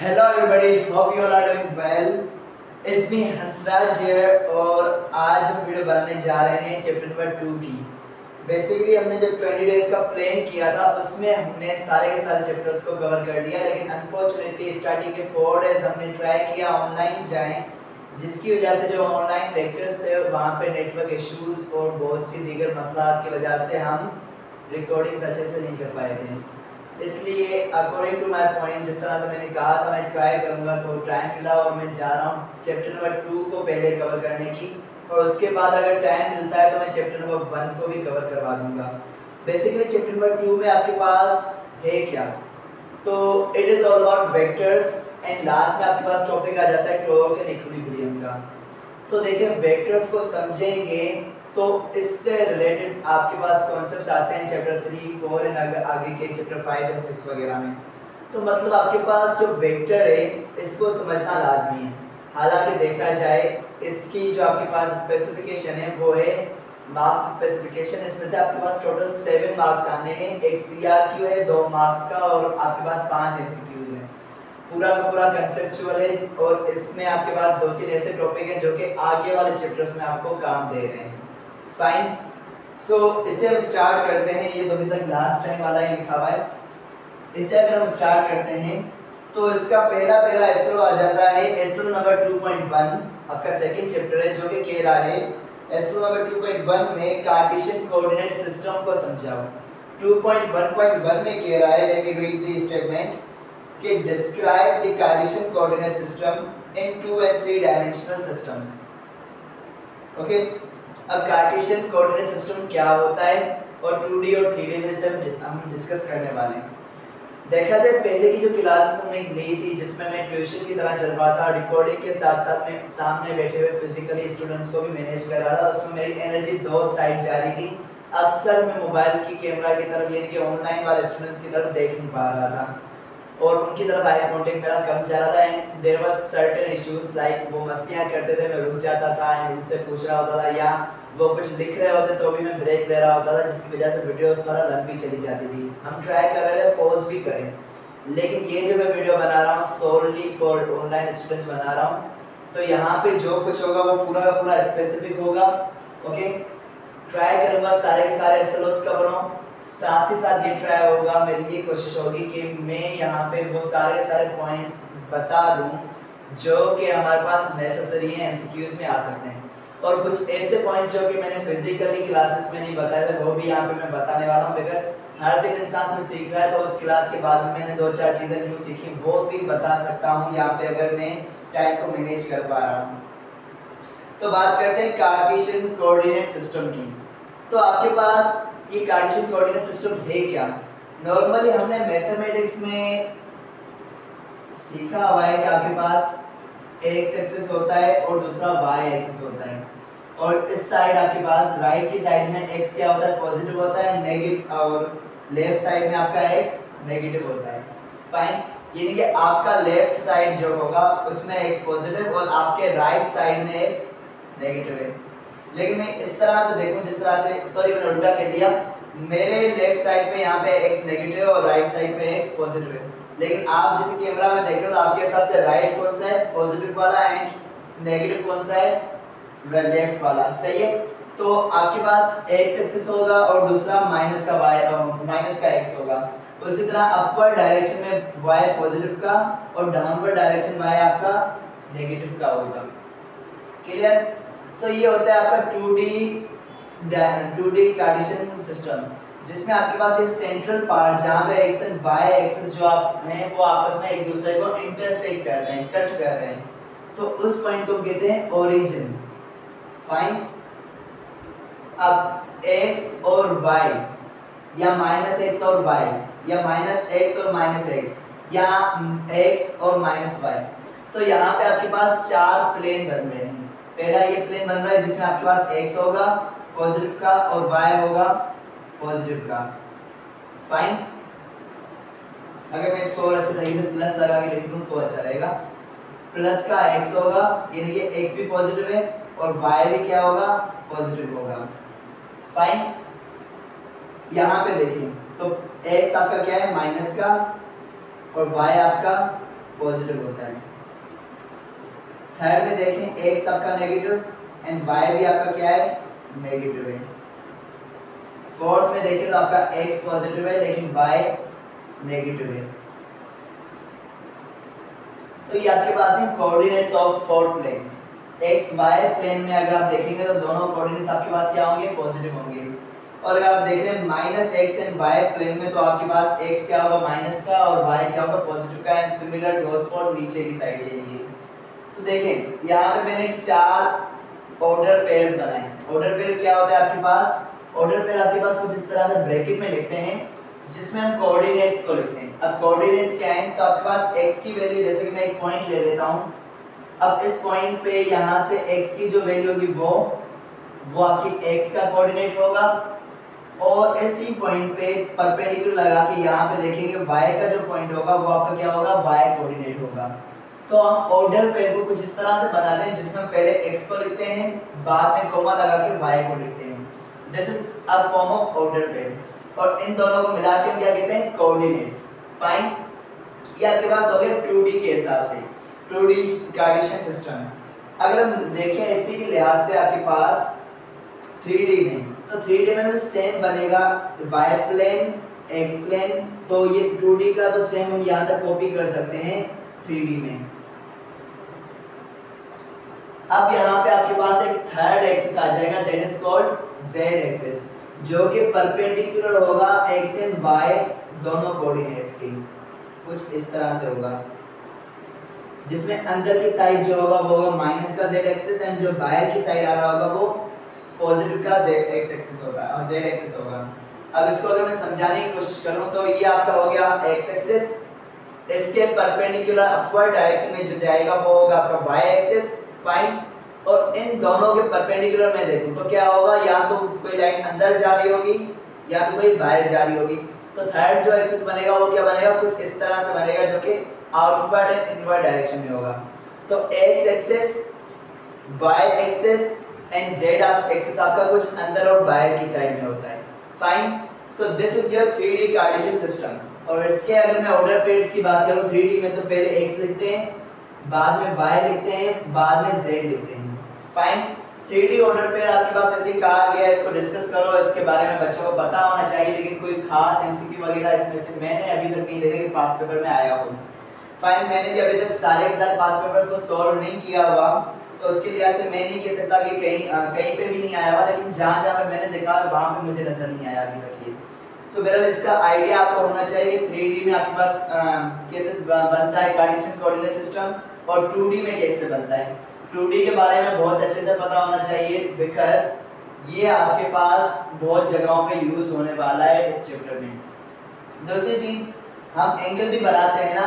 Hello everybody, hope you all are doing well. It's me Hansraj here और आज हम video बनाने जा रहे हैं चैप्टर नंबर टू की। बेसिकली हमने जब 20 डेज़ का प्लान किया था उसमें हमने सारे के सारे चैप्टर्स को कवर कर लिया लेकिन अनफॉर्चुनेटली स्टार्टिंग के फोर डेज़ हमने ट्राई किया ऑनलाइन जाएँ जिसकी वजह से जो ऑनलाइन लेक्चर्स थे वहाँ पे नेटवर्क इश्यूज़ और बहुत सी दीगर मसला की वजह से हम रिकॉर्डिंग्स अच्छे से नहीं कर पाए थे। इसलिए अकॉर्डिंग टू माय पॉइंट जिस तरह से मैंने कहा था, मैं ट्राई करूँगा तो टाइम मिला और मैं जा रहा हूँ चैप्टर नंबर टू को पहले कवर करने की। और उसके बाद अगर टाइम मिलता है तो मैं चैप्टर नंबर वन को भी कवर करवा दूँगा। बेसिकली चैप्टर नंबर टू में आपके पास है क्या? तो it is all about vectors and last में आपके पास टॉपिक आ जाता है टॉर्क एंड इक्विलिब्रियम का। तो देखिए वेक्टर्स को समझेंगे तो इससे रिलेटेड आपके पास कॉन्सेप्ट आते हैं चैप्टर थ्री फोर एंड आगे के चैप्टर फाइव एंड सिक्स वगैरह में। तो मतलब आपके पास जो वेक्टर है, इसको समझना लाजमी है। हालाँकि देखा जाए, इसकी जो आपके पास स्पेसिफिकेशन है, वो है मार्क्स स्पेसिफिकेशन इसमें से आपके पास टोटल सेवन मार्क्स आने हैं। एक सी आर क्यू है, दो मार्क्स का और आपके पास पाँच एम सी क्यूज हैं। पूरा का पूरा कंसेप्चुअल है और इसमें आपके पास दो तीन ऐसे टॉपिक हैं जो कि आगे वाले चैप्टर्स में आपको काम दे रहे हैं। फाइन सो so, इसे हम स्टार्ट करते हैं। ये तो अभी तक लास्ट टाइम वाला ही लिखा हुआ है। इसे अगर हम स्टार्ट करते हैं तो इसका पहला पहला एसएल आ जाता है एसएल नंबर 2.1 आपका सेकंड चैप्टर है जो कि कह रहा है एसएल नंबर 2.1 में कार्टेशियन कोऑर्डिनेट सिस्टम को समझाओ। 2.1.1 में कह रहा है let me read the statement कि describe the Cartesian coordinate system in two and three dimensional systems okay अब कार्टेशियन कोऑर्डिनेट सिस्टम क्या होता है? और 2D और 3D में से हम डिस्कस करने वाले हैं। देखा जाए, पहले की जो क्लासेस हमने ली थी, जिसमें मैं ट्यूशन की तरह चल रहा था रिकॉर्डिंग के साथ साथ में सामने बैठे हुए फिजिकली स्टूडेंट्स को भी मैनेज कर रहा था, उसमें मेरी एनर्जी दो साइड जा रही थी। अक्सर मैं मोबाइल की कैमरा की तरफ़, यानी कि ऑनलाइन वाले स्टूडेंट्स की तरफ़ देख नहीं पा रहा था। और उनकी तरफ़ आई कांटेक्ट मेरा कम चल रहा था and there was certain issues like वो मस्तियाँ करते थे, मैं रुक जाता था एंड उनसे पूछ रहा होता था, या वो कुछ लिख रहे होते तो भी मैं ब्रेक ले रहा होता था, जिसकी वजह से वीडियो थोड़ा लंबी चली जाती थी। हम ट्राई कर रहे थे पॉज भी करें। लेकिन ये जो मैं वीडियो बना रहा हूँ सोलली फॉर ऑनलाइन स्टूडेंट्स बना रहा हूँ तो यहाँ पे जो कुछ होगा, वो पूरा का पूरा स्पेसिफिक होगा ओके ट्राई करूँगा, सारे के सारे एस कवर साथ ही साथ ये ट्राई होगा, मेरी ये कोशिश होगी कि मैं यहाँ पे वो सारे सारे पॉइंट्स बता दूँ, जो कि हमारे पास नेसेसरी हैं एमसीक्यूज में आ सकते हैं। और कुछ ऐसे पॉइंट जो कि मैंने फिजिकली क्लासेस में नहीं बताया था, वो भी यहाँ पे मैं बताने वाला हूँ बिकॉज़ हर दिन इंसान कुछ सीख रहा है तो उस क्लास के बाद में मैंने दो चार चीज़ें न्यू सीखी, वो भी बता सकता हूँ यहाँ पे अगर मैं टाइम को मैनेज कर पा रहा हूँ। तो बात करते हैं कार्टेशियन कोऑर्डिनेट सिस्टम की। तो आपके पास ये कार्टेशियन कोऑर्डिनेट सिस्टम है क्या? नॉर्मली हमने मैथमेटिक्स में सीखा हुआ है कि आपके पास एक्स एक्सिस होता है और दूसरा वाई एक्सिस होता है। और इस साइड आपके पास राइट की साइड में एक्स क्या होता है? पॉजिटिव होता है नेगेटिव और लेफ़्ट साइड में आपका एक्स नेगेटिव होता है। फाइन यानी कि आपका लेफ़्ट साइड जो होगा, उसमें एक्स पॉजिटिव और आपके राइट साइड में एक्स नेगेटिव है। लेकिन मैं इस तरह से देखूँ, जिस तरह से सॉरी मैंने उल्टा कह दिया। मेरे लेफ़्ट साइड पे यहाँ पे एक्स नेगेटिव और राइट साइड पे एक्स पॉजिटिव है। लेकिन आप जिस कैमरा में देख रहे हो तो आपके हिसाब से राइट कौन सा है? पॉजिटिव वाला एंड नेगेटिव कौन सा है? लेफ़्ट वाला। सही है? तो आपके पास एक्स एक्सिस होगा और दूसरा माइनस का वाई माइनस का एक्स होगा। उसी तरह अपर डायरेक्शन में वाई पॉजिटिव का और डाउनवर्ड डायरेक्शन वाई आपका नेगेटिव का होगा। क्लियर सो so, ये होता है आपका 2D 2D कार्टेशियन सिस्टम जिसमें आपके पास ये सेंट्रल पार्ट जहाँ पे एक्स एंड वाई एक्सिस जो आप हैं, वो आपस में एक दूसरे को इंटरसेक्ट कर रहे हैं कट कर रहे हैं। तो उस पॉइंट को कहते हैं ओरिजिन फाइन अब x और y, या माइनस एक्स और y, या माइनस एक्स और माइनस एक्स या x और माइनस y तो यहाँ पे आपके पास चार प्लेन बन रहे हैं। पहला ये प्लेन बन रहा है जिसमें आपके पास एक्स होगा पॉजिटिव का और y होगा। पॉजिटिव का। फाइन अगर मैं इसको और अच्छे तरीके से प्लस लगा के लिख दूँ तो अच्छा रहेगा। प्लस का x होगा यानी कि x भी पॉजिटिव है और y भी क्या होगा? पॉजिटिव होगा। फाइन यहाँ पे देखिए तो x आपका क्या है? माइनस का और y आपका पॉजिटिव होता है। थर्ड में देखें एक्स आपका नेगेटिव एंड वाई भी आपका क्या है? नेगेटिव है। फोर्थ में देखें तो आपका एक्स पॉजिटिव है, लेकिन वाई नेगेटिव है। तो ये आपके पास है coordinates of four planes x y plane में अगर आप देखेंगे तो दोनों कोऑर्डिनेट्स आपके पास क्या होंगे? पॉजिटिव होंगे। और अगर आप देख रहे हैं minus x and y plane में तो आपके पास एक्स क्या होगा? माइनस का, और वाई क्या होगा? पॉजिटिव का एंड सिमिलर गोस फॉर नीचे की साइड के लिए। तो देखें, यहाँ पे मैंने चार ऑर्डर पेयर्स बनाए। ऑर्डर पेयर क्या होता है आपके पास? ऑर्डर पेयर आपके पास कुछ इस तरह से ब्रैकेट में लिखते हैं, जिसमें हम कोऑर्डिनेट्स को लिखते हैं। अब कोऑर्डिनेट्स क्या हैं? तो आपके पास x की वैल्यू जैसे कि मैं एक पॉइंट ले लेता हूँ। अब इस पॉइंट पे यहाँ से x की जो वैल्यू होगी वो वो आपकी x का कोऑर्डिनेट होगा। और इसी पॉइंट पे परपेंडिकुलर लगा के यहाँ पे देखेंगे y का जो पॉइंट होगा, वो आपका क्या होगा? y कोऑर्डिनेट होगा। तो हम ऑर्डर पेयर को कुछ इस तरह से बनाते हैं, जिसमें पहले x को लिखते हैं, बाद में कोमा लगा के y को लिखते हैं। This is a form of order pair और इन दोनों को मिला के क्या कहते हैं? कोऑर्डिनेट्स फाइन ये आपके पास हो गया 2D के हिसाब से। 2D कार्टेशियन सिस्टम अगर हम देखें इसी के लिहाज से आपके पास 3D में तो 3D में भी सेम बनेगा y प्लेन x प्लेन तो ये 2D का तो सेम हम यहाँ तक कॉपी कर सकते हैं 3D में। अब यहाँ पे आपके पास एक थर्ड एक्सिस आ जाएगा that is called z axis जो कि परपेंडिकुलर होगा x एंड y दोनों कोऑर्डिनेट्स की। कुछ इस तरह से होगा। जिसमें अंदर की साइड जो होगा, वो होगा माइनस का z एक्सिस एंड जो बाहर की साइड आ रहा होगा, वो पॉजिटिव का z x एक्सिस होगा, और z एक्सिस होगा। अब इसको अगर मैं समझाने की कोशिश करूँ तो ये आपका हो गया x एक्सिस इसके परपेंडिकुलर अपवर्ड डायरेक्शन में जो जाएगा, वो होगा आपका y एक्सिस फाइन और इन दोनों के परपेंडिकुलर में देखूँ तो क्या होगा? या तो कोई लाइन अंदर जा रही होगी, या तो कोई बाहर जा रही होगी। तो थर्ड जो एक्सिस बनेगा, वो क्या बनेगा? कुछ इस तरह से बनेगा जो कि आउटवर्ड एंड इनवर्ड डायरेक्शन में होगा। तो x axis y axis and z axis आपका कुछ अंदर और बाहर की साइड में होता है। Fine so this is your 3D Cartesian system और इसके अगर मैं ऑर्डर पेयर्स की बात करूँ 3D में तो पहले x लिखते हैं। बाद में y लिखते हैं बाद में z लिखते हैं। फाइन 3D ऑर्डर पेयर आपके पास ऐसे कहा गया इसको डिस्कस करो इसके बारे में बच्चों को पता होना चाहिए लेकिन कोई खास एमसीक्यू वगैरह इसमें से मैंने अभी तक नहीं देखा कि पास पेपर में आया हो। फाइन मैंने भी अभी तक सारे के सारे पास पेपर्स को सॉल्व नहीं किया हुआ तो उसके लिए से मैं नहीं कह सकता कि कहीं कहीं पे भी नहीं आया हुआ लेकिन जहाँ जहाँ पे मैंने देखा वहाँ पे मुझे नज़र नहीं आया अभी तक ये। सो so, बहरहाल इसका आइडिया आपको होना चाहिए 3D में आपके पास कैसे बनता है कार्टेशियन कोऑर्डिनेट सिस्टम और 2D में कैसे बनता है? 2D के बारे में बहुत अच्छे से पता होना चाहिए बिकॉज़ ये आपके पास बहुत जगहों पे यूज़ होने वाला है इस चैप्टर में। दूसरी चीज़, हम एंगल भी बनाते हैं ना।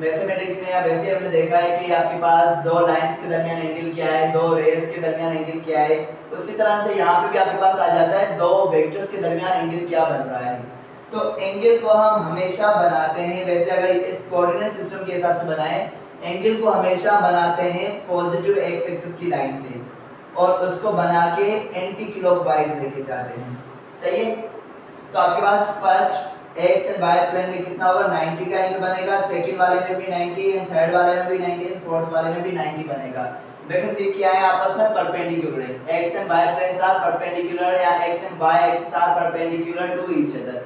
मैथमेटिक्स में या वैसे हमने देखा है कि आपके पास दो लाइंस के दरमियान एंगल क्या है, दो रेस के दरमियान एंगल क्या है। उसी तरह से यहाँ पे भी आपके पास आ जाता है, दो वेक्टर्स के दरमियान एंगल क्या बन रहा है। तो एंगल को हम हमेशा बनाते हैं, वैसे अगर इस कोऑर्डिनेट सिस्टम के हिसाब से बनाएँ एंगल को हमेशा बनाते हैं पॉजिटिव एक्स एक्सिस की लाइन से और उसको बना के एंटी क्लॉकवाइज लेके जाते हैं। सही है? तो आपके पास first x and y plane में कितना होगा? 90 का एंगल बनेगा सेकंड वाले में भी 90 एंड थर्ड वाले में भी 90 एंड फोर्थ वाले में भी 90 बनेगा। बिकॉज़ ये क्या है आपस में परपेंडिकुलर है x and y planes are perpendicular या x and y axis are perpendicular to each other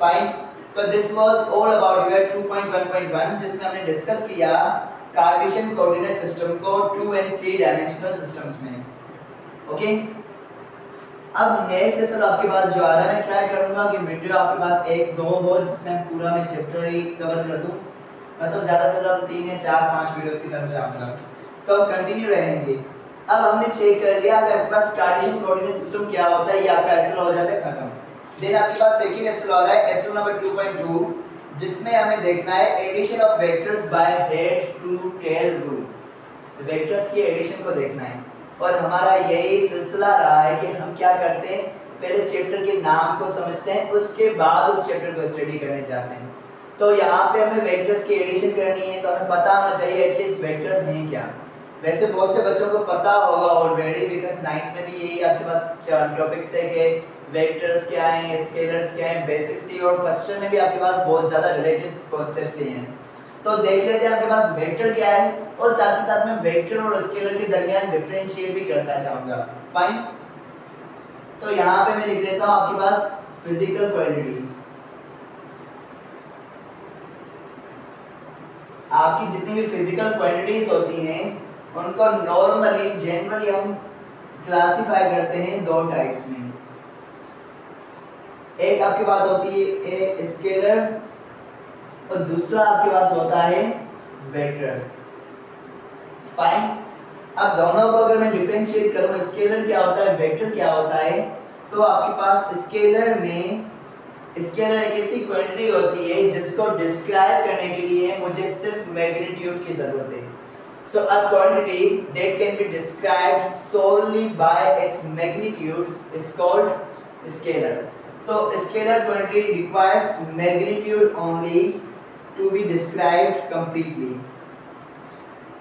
fine so this was all about your 2.1.1 जिसमें हमने डिस्कस किया कार्टेशियन कोऑर्डिनेट सिस्टम को 2 एंड 3 डायमेंशनल सिस्टम्स में। ओके? अब नए session आपके पास जो आ रहा है, मैं ट्राई करूँगा कि वीडियो आपके पास एक, दो हो, जिसमें पूरा मैं चैप्टर ही कवर कर दूँ। मतलब ज़्यादा से ज़्यादा तीन या चार, पाँच वीडियोस की तरफ़ जाऊँगा तो अब कंटिन्यू रहेंगे। अब हमने चेक कर लिया कि आपके पास कार्टेशियन कोऑर्डिनेट सिस्टम क्या होता है, ये आपका ऐसा हो जाता है, खत्म। देन आपके पास सेकंड एसएल आ रहा है एसएल नंबर 2.2 जिसमें हमें देखना है addition of vectors by head to tail rule vectors की एडिशन को देखना है। और हमारा यही सिलसिला रहा है कि हम क्या करते हैं, पहले चैप्टर के नाम को समझते हैं, उसके बाद उस चैप्टर को स्टडी करने जाते हैं। तो यहाँ पे हमें वेक्टर्स की एडिशन करनी है तो हमें पता होना चाहिए एटलीस्ट वेक्टर्स हैं क्या। वैसे बहुत से बच्चों को पता होगा ऑलरेडी बिकॉज़ नाइन्थ में भी यही आपके पास टॉपिक्स थे कि वेक्टर्स क्या हैं स्केलर्स क्या हैं बेसिक्स थी और फ़र्स्ट में भी आपके पास बहुत ज़्यादा रिलेटेड कॉन्सेप्ट्स ही हैं। तो देख लेते हैं आपके पास वेक्टर क्या है, और साथ ही साथ में वेक्टर और स्केलर के दरमियान डिफरेंशिएट भी करता जाऊँगा फाइन तो यहाँ पे मैं लिख देता हूँ आपके पास फ़िज़िकल क्वांटिटीज आपकी जितनी भी फ़िज़िकल क्वांटिटीज होती हैं, उनको नॉर्मली जनरली हम क्लासिफाई करते हैं दो टाइप्स में। एक आपके पास होती है ए स्केलर और दूसरा आपके पास होता है वेक्टर। फाइन अब दोनों को अगर मैं डिफरेंशिएट करूँ, स्केलर क्या होता है, वेक्टर क्या होता है तो आपके पास स्केलर में, स्केलर एक ऐसी क्वांटिटी होती है जिसको डिस्क्राइब करने के लिए मुझे सिर्फ़ मैग्नीट्यूड की ज़रूरत है। So a quantity, that can be described solely by its magnitude. Is called scalar. तो scalar quantity requires magnitude only to be described completely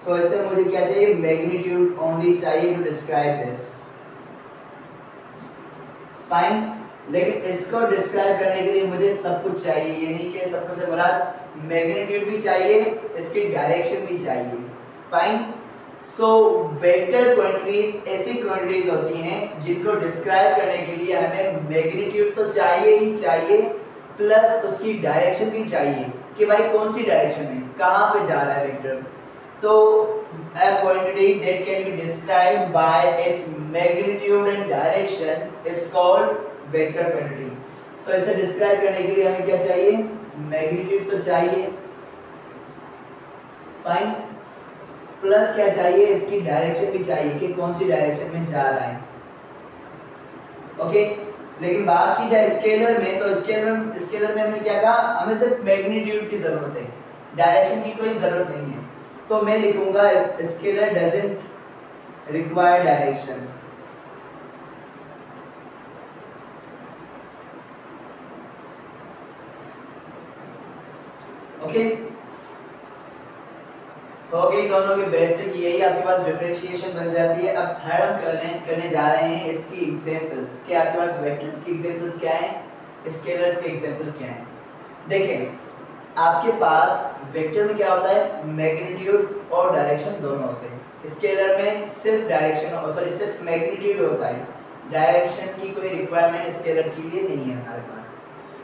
so ऐसे मुझे क्या चाहिए? मैग्नीट्यूड ओनली चाहिए टू डिस्क्राइब दिस फाइन लेकिन इसको डिस्क्राइब करने के लिए मुझे सब कुछ चाहिए। यानी कि सबसे बड़ा मैग्नीट्यूड भी चाहिए, इसकी डायरेक्शन भी चाहिए। फाइन सो वेक्टर क्वांटिटीज ऐसी क्वांटिटीज होती हैं जिनको डिस्क्राइब करने के लिए हमें मैग्नीट्यूड तो चाहिए ही चाहिए प्लस उसकी डायरेक्शन भी चाहिए कि भाई कौन सी डायरेक्शन में कहाँ पे जा रहा है वेक्टर तो a quantity that can be described by its magnitude and direction is called vector quantity. So, इसे डिस्क्राइब करने के लिए हमें क्या चाहिए? मैग्नीट्यूड तो चाहिए। फाइन प्लस क्या चाहिए? इसकी डायरेक्शन भी चाहिए कि कौन सी डायरेक्शन में जा रहा है। ओके लेकिन बात की जाए स्केलर में तो स्केलर स्केलर में हमने क्या कहा? हमें सिर्फ़ मैग्नीट्यूड की ज़रूरत है। डायरेक्शन की कोई ज़रूरत नहीं है। तो मैं लिखूँगा scalar doesn't require direction okay हो गई दोनों की बेसिक यही आपके पास डिफरेंशिएशन बन जाती है। अब थर्ड हम करने करने जा रहे हैं इसकी एग्जांपल्स कि आपके पास वेक्टर्स की एग्जांपल्स क्या हैं? स्केलर्स के एग्जांपल क्या हैं? देखें आपके पास वेक्टर में क्या होता है? मैग्नीट्यूड और डायरेक्शन दोनों होते हैं। स्केलर में सिर्फ़ डायरेक्शन सॉरी सिर्फ़ मैग्नीट्यूड होता है। डायरेक्शन की कोई रिक्वायरमेंट स्केलर के लिए नहीं है हमारे पास।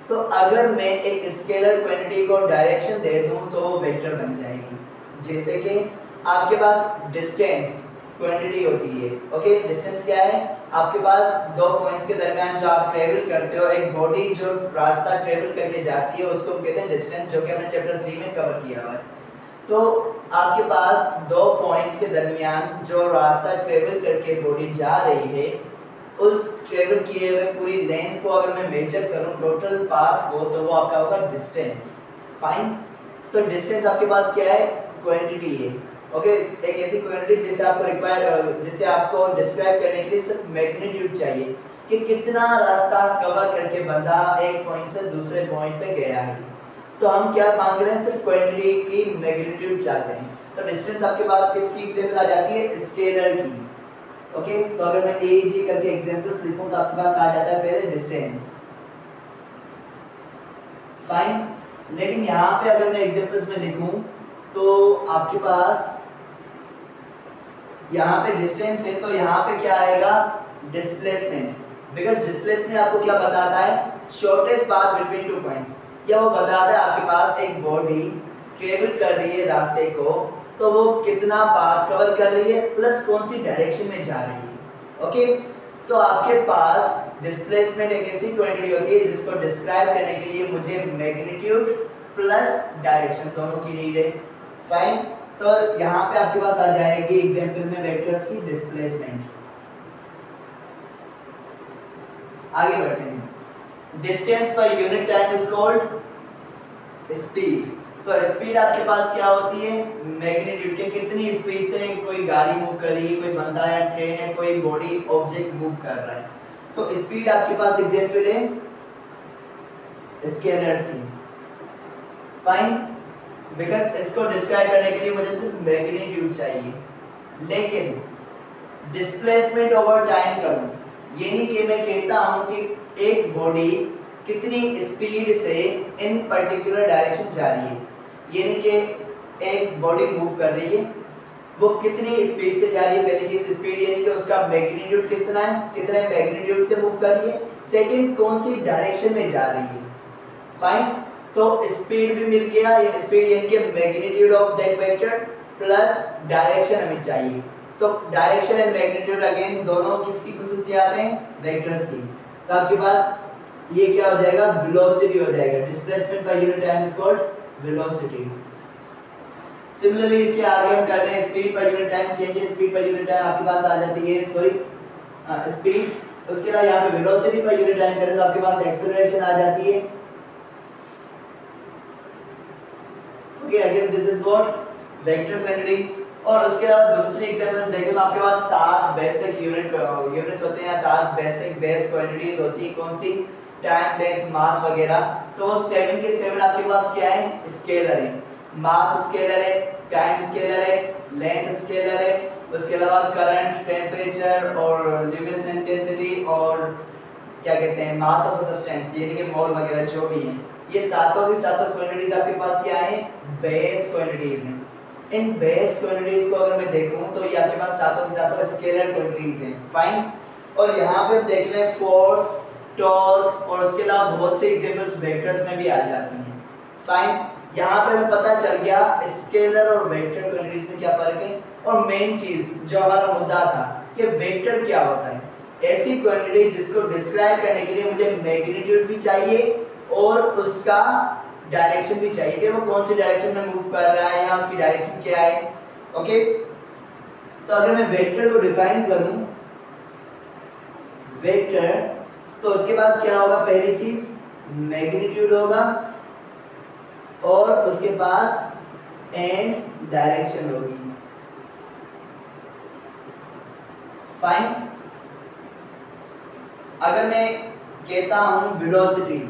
तो अगर मैं एक स्केलर क्वांटिटी को डायरेक्शन दे दूँ तो वेक्टर बन जाएगी। जैसे कि आपके पास डिस्टेंस क्वांटिटी होती है ओके डिस्टेंस क्या है? आपके पास दो पॉइंट्स के दरमियान जो आप ट्रेवल करते हो, एक बॉडी जो रास्ता ट्रेवल करके जाती है, उसको हम कहते हैं डिस्टेंस जो कि हमने चैप्टर थ्री में कवर किया हुआ है। तो आपके पास दो पॉइंट्स के दरमियान जो रास्ता ट्रेवल करके बॉडी जा रही है, उस ट्रेवल किए हुए पूरी लेंथ को अगर मैं मेजर करूँ टोटल पाथ को तो वो आपका होगा डिस्टेंस फाइन तो डिस्टेंस आपके पास क्या है? क्वांटिटी है। ओके एक ऐसी क्वांटिटी जिसे आपको रिक्वायर जिसे आपको डिस्क्राइब करने के लिए सिर्फ़ मैग्नीट्यूड चाहिए कि कितना रास्ता कवर करके बंदा एक पॉइंट से दूसरे पॉइंट पे गया है। तो हम क्या मांग रहे हैं सिर्फ़ क्वांटिटी की मैग्नीट्यूड चाहते हैं। तो डिस्टेंस आपके पास किसकी एग्जांपल आ जाती है? स्केलर की। ओके? तो अगर मैं ए जी करके एग्जांपल्स लिखूं तो आपके पास आ जाता है पहले डिस्टेंस फाइन लेकिन यहाँ पे अगर मैं एग्जांपल्स में लिखूं तो आपके पास यहाँ पे डिस्टेंस है तो यहाँ पे क्या आएगा? डिस्प्लेसमेंट बिकॉज़ डिस्प्लेसमेंट आपको क्या बताता है? Shortest path between two points या वो बताता है आपके पास एक बॉडी ट्रेवल कर रही है रास्ते को तो वो कितना पाथ कवर कर रही है? प्लस कौन सी डायरेक्शन में जा रही है? ओके तो आपके पास डिस्प्लेसमेंट एक ऐसी क्वांटिटी होती है जिसको डिस्क्राइब करने के लिए मुझे मैग्नीट्यूड प्लस डायरेक्शन दोनों की नीड है। फाइन तो यहाँ पे आपके पास आ जाएगी एग्ज़ाम्पल में वेक्टर्स की डिस्प्लेसमेंट आगे बढ़ते हैं। Distance per unit time is called speed तो स्पीड आपके पास क्या होती है? मैग्नीट्यूड के कितनी स्पीड से कोई गाड़ी मूव कर रही है, कोई बंदा या ट्रेन है, कोई बॉडी ऑब्जेक्ट मूव कर रहा है। तो स्पीड आपके पास एग्जांपल है स्केलर्स की। फाइन बिकॉज़ इसको डिस्क्राइब करने के लिए मुझे सिर्फ़ मैग्नीट्यूड चाहिए। लेकिन डिस्प्लेसमेंट ओवर टाइम करूँ। ये नहीं कि मैं कहता हूँ कि एक बॉडी कितनी स्पीड से इन पर्टिकुलर डायरेक्शन जा रही है। यानी कि एक बॉडी मूव कर रही है, वो कितनी स्पीड से जा रही है, पहली चीज़ स्पीड यानी कि उसका मैग्नीट्यूड कितना है, कितने मैग्नीट्यूड से मूव कर रही है। सेकंड कौन सी डायरेक्शन में जा रही है। फाइन तो स्पीड भी मिल गया, ये स्पीड यानी कि magnitude of that vector plus direction हमें चाहिए। तो डायरेक्शन एंड मैग्नीट्यूड अगेन दोनों किसकी खसूसियात हैं? वेक्टर्स की। तो आपके पास ये क्या हो जाएगा? वेलोसिटी हो जाएगा। Displacement by unit time is called velocity similarly इसके आगे हम कर रहे हैं speed per unit time change in speed per unit time आपके पास आ जाती है सॉरी स्पीड उसके बाद यहाँ पे वेलोसिटी पर यूनिट टाइम करें तो आपके पास एक्सेलरेशन आ जाती है। Okay again this is what vector quantity और उसके बाद दूसरी एग्जांपल्स देखें तो आपके पास सात बेसिक यूनिट यूनिट्स होते हैं, सात बेसिक बेस क्वांटिटीज होती हैं, कौन सी? टाइम लेंथ मास वगैरह। तो वो सेवन के सेवन आपके पास क्या है? स्केलर है। मास स्केलर है टाइम स्केलर है लेंथ स्केलर है। उसके अलावा करंट टेम्परेचर और ल्यूमिनस इंटेंसिटी और क्या कहते हैं? मास ऑफ़ सब्सटेंस यानी कि मोल वगैरह, जो भी है। ये सातों की सातों क्वांटिटीज आपके पास क्या है? बेस क्वांटिटीज हैं। इन बेस क्वांटिटीज को अगर मैं देखूँ तो ये आपके पास सातों के सातों स्केलर क्वांटिटीज हैं। फाइन और यहाँ पे देख लें फोर्स टॉर्क और उसके अलावा बहुत से एग्जांपल्स वेक्टर्स में भी आ जाती हैं। फाइन यहाँ पे हमें पता चल गया स्केलर और वेक्टर क्वांटिटीज में क्या फ़र्क है? और मेन चीज़ जो हमारा मुद्दा था, कि वेक्टर क्या होता है। ऐसी क्वांटिटी जिसको डिस्क्राइब करने के लिए मुझे मैग्नीट्यूड भी चाहिए और उसका डायरेक्शन भी चाहिए कि वो कौन सी डायरेक्शन में मूव कर रहा है या उसकी डायरेक्शन क्या है ओके तो अगर मैं वेक्टर को डिफाइन करूँ वेक्टर तो उसके पास क्या होगा? पहली चीज़ मैग्नीट्यूड होगा और उसके पास एंड डायरेक्शन होगी। फाइन अगर मैं कहता हूँ वेलोसिटी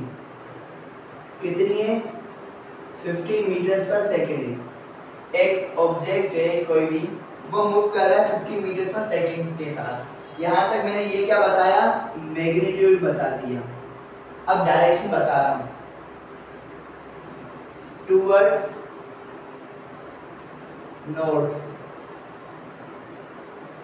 कितनी है? 15 मीटर्स पर सेकेंड है। एक ऑब्जेक्ट है, कोई भी, वो मूव कर रहा है 15 मीटर्स पर सेकेंड के साथ। यहाँ तक मैंने ये क्या बताया? मैग्नीट्यूड बता दिया। अब डायरेक्शन बता रहा हूँ। टूवर्ड्स नॉर्थ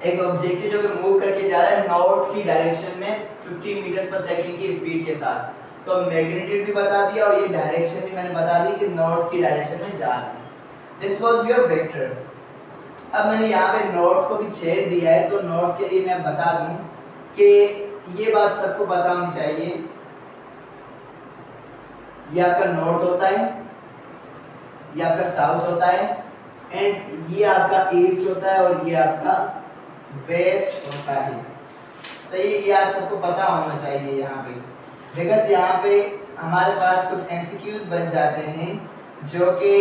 एक ऑब्जेक्ट जो कि मूव करके जा रहा है नॉर्थ की डायरेक्शन में 50 मीटर्स पर सेकंड की स्पीड के साथ। तो मैग्नीट्यूड भी बता दिया और ये डायरेक्शन भी मैंने बता दी कि नॉर्थ की डायरेक्शन में जा रहा है। दिस वाज योर वेक्टर अब मैंने यहाँ पे नॉर्थ को भी छेड़ दिया है तो नॉर्थ के लिए मैं बता दूँ कि ये बात सबको पता होनी चाहिए। ये आपका नॉर्थ होता है, ये आपका साउथ होता है एंड ये आपका ईस्ट होता है और ये आपका वेस्ट होता है। सही, ये आप सबको पता होना चाहिए यहाँ पे। बिकॉज़ यहाँ पे हमारे पास कुछ एमसीक्यूज बन जाते हैं, जो कि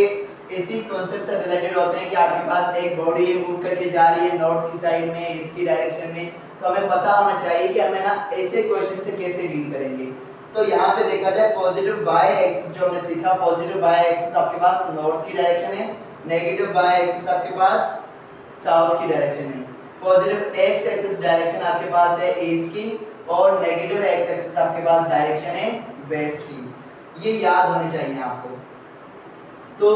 इसी कॉन्सेप्ट से रिलेटेड होते हैं कि आपके पास एक बॉडी मूव करके जा रही है नॉर्थ की साइड में ईस्ट की डायरेक्शन में। तो हमें पता होना चाहिए कि हमें ना ऐसे क्वेश्चन से कैसे डील करेंगे। तो यहाँ पे देखा जाए पॉजिटिव वाई एक्सिस जो हमने सीखा पॉजिटिव वाई एक्सिस आपके पास नॉर्थ की डायरेक्शन है नेगेटिव वाई एक्सिस आपके पास साउथ की डायरेक्शन है। पॉजिटिव एक्स एक्सिस डायरेक्शन आपके पास है ईस्ट की और नेगेटिव एक्स एक्सिस आपके पास डायरेक्शन है वेस्ट की। ये याद होने चाहिए आपको। तो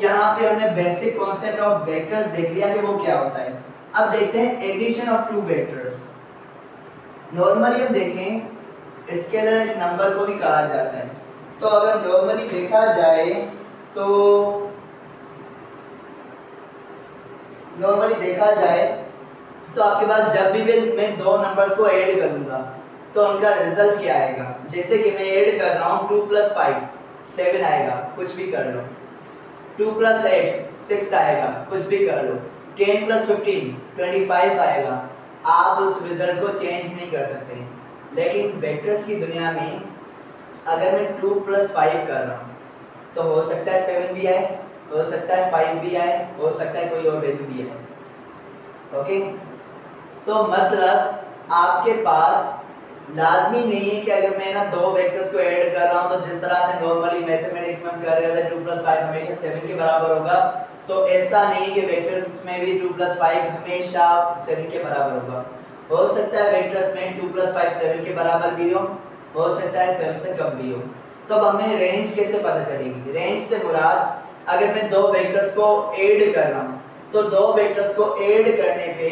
यहाँ पे हमने बेसिक कॉन्सेप्ट ऑफ़ वेक्टर्स देख लिया कि वो क्या होता है। अब देखते हैं addition of two vectors normally हम देखें स्केलर एक नंबर को भी कहा जाता है। तो अगर नॉर्मली देखा जाए तो नॉर्मली देखा जाए तो आपके पास जब भी मैं दो नंबर्स को ऐड करूँगा। तो उनका रिज़ल्ट क्या आएगा? जैसे कि मैं ऐड कर रहा हूँ टू प्लस फाइव सेवन आएगा, कुछ भी कर लो। टू प्लस एट सिक्स आएगा, कुछ भी कर लो। Ten plus fifteen twenty five आएगा। आप उस रिज़ल्ट को चेंज नहीं कर सकते। लेकिन वेक्टर्स की दुनिया में अगर मैं टू प्लस फाइव कर रहा हूँ तो हो सकता है सेवन भी आए, हो सकता है फाइव भी आए, हो सकता है कोई और वैल्यू भी आए। ओके तो मतलब आपके पास लाजमी नहीं है कि अगर मैं ना दो वेक्टर्स को ऐड कर रहा हूँ तो जिस तरह से नॉर्मली मैथमेटिक्स में कर रहे हैं टू प्लस फाइव हमेशा सेवन के बराबर होगा। तो ऐसा नहीं कि वेक्टर्स में भी टू प्लस फाइव हमेशा सेवन के बराबर होगा। हो सकता है वेक्टर्स में टू प्लस फाइव सेवन के बराबर भी हो हो सकता है सेवन से कम भी हो। तो अब हमें रेंज कैसे पता चलेगी? रेंज से मुराद, अगर मैं दो वेक्टर्स को ऐड कर रहा हूँ तो दो वेक्टर्स को ऐड करने पे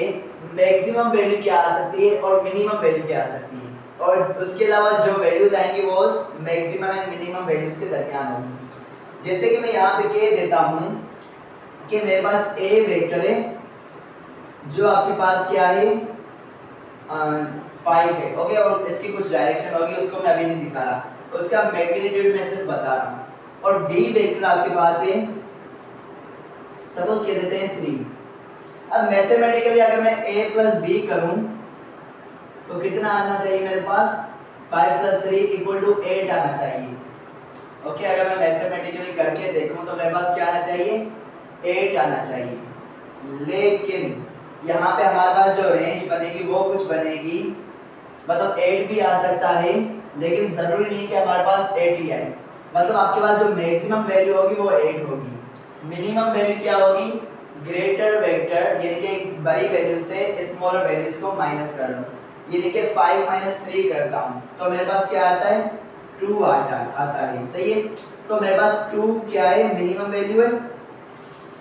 मैक्सिमम वैल्यू क्या आ सकती है और मिनिमम वैल्यू क्या आ सकती है? और उसके अलावा जो वैल्यूज़ आएँगी वो मैक्सिमम एंड मिनिमम वैल्यूज़ के दरमियान होगी। जैसे कि मैं यहाँ पे कह देता हूँ कि मेरे पास ए वेक्टर है, जो आपके पास क्या है? फाइव है ओके और इसकी कुछ डायरेक्शन होगी, उसको मैं अभी नहीं दिखा रहा। उसका मैग्नीट्यूड मैं सिर्फ़ बता रहा हूँ। और बी वेक्टर आपके पास है सपोज़ कह देते हैं थ्री अब मैथमेटिकली अगर मैं ए प्लस बी करूँ तो कितना आना चाहिए मेरे पास? Five plus three equal to eight आना चाहिए। ओके अगर मैं मैथमेटिकली करके देखूँ तो मेरे पास क्या आना चाहिए? एट आना चाहिए। लेकिन यहाँ पे हमारे पास जो रेंज बनेगी, वो कुछ बनेगी। मतलब एट भी आ सकता है, लेकिन ज़रूरी नहीं कि हमारे पास एट ही आए। मतलब आपके पास जो मैक्सिमम वैल्यू होगी, वो एट होगी। मिनिमम वैल्यू क्या होगी? ग्रेटर वेक्टर यानी कि बड़ी वैल्यू से स्मॉलर वैल्यूज़ को माइनस कर लो। यानी कि फाइव माइनस थ्री करता हूँ। तो मेरे पास क्या आता है? टू आता आता है। सही है? तो मेरे पास टू क्या है? मिनिमम वैल्यू है।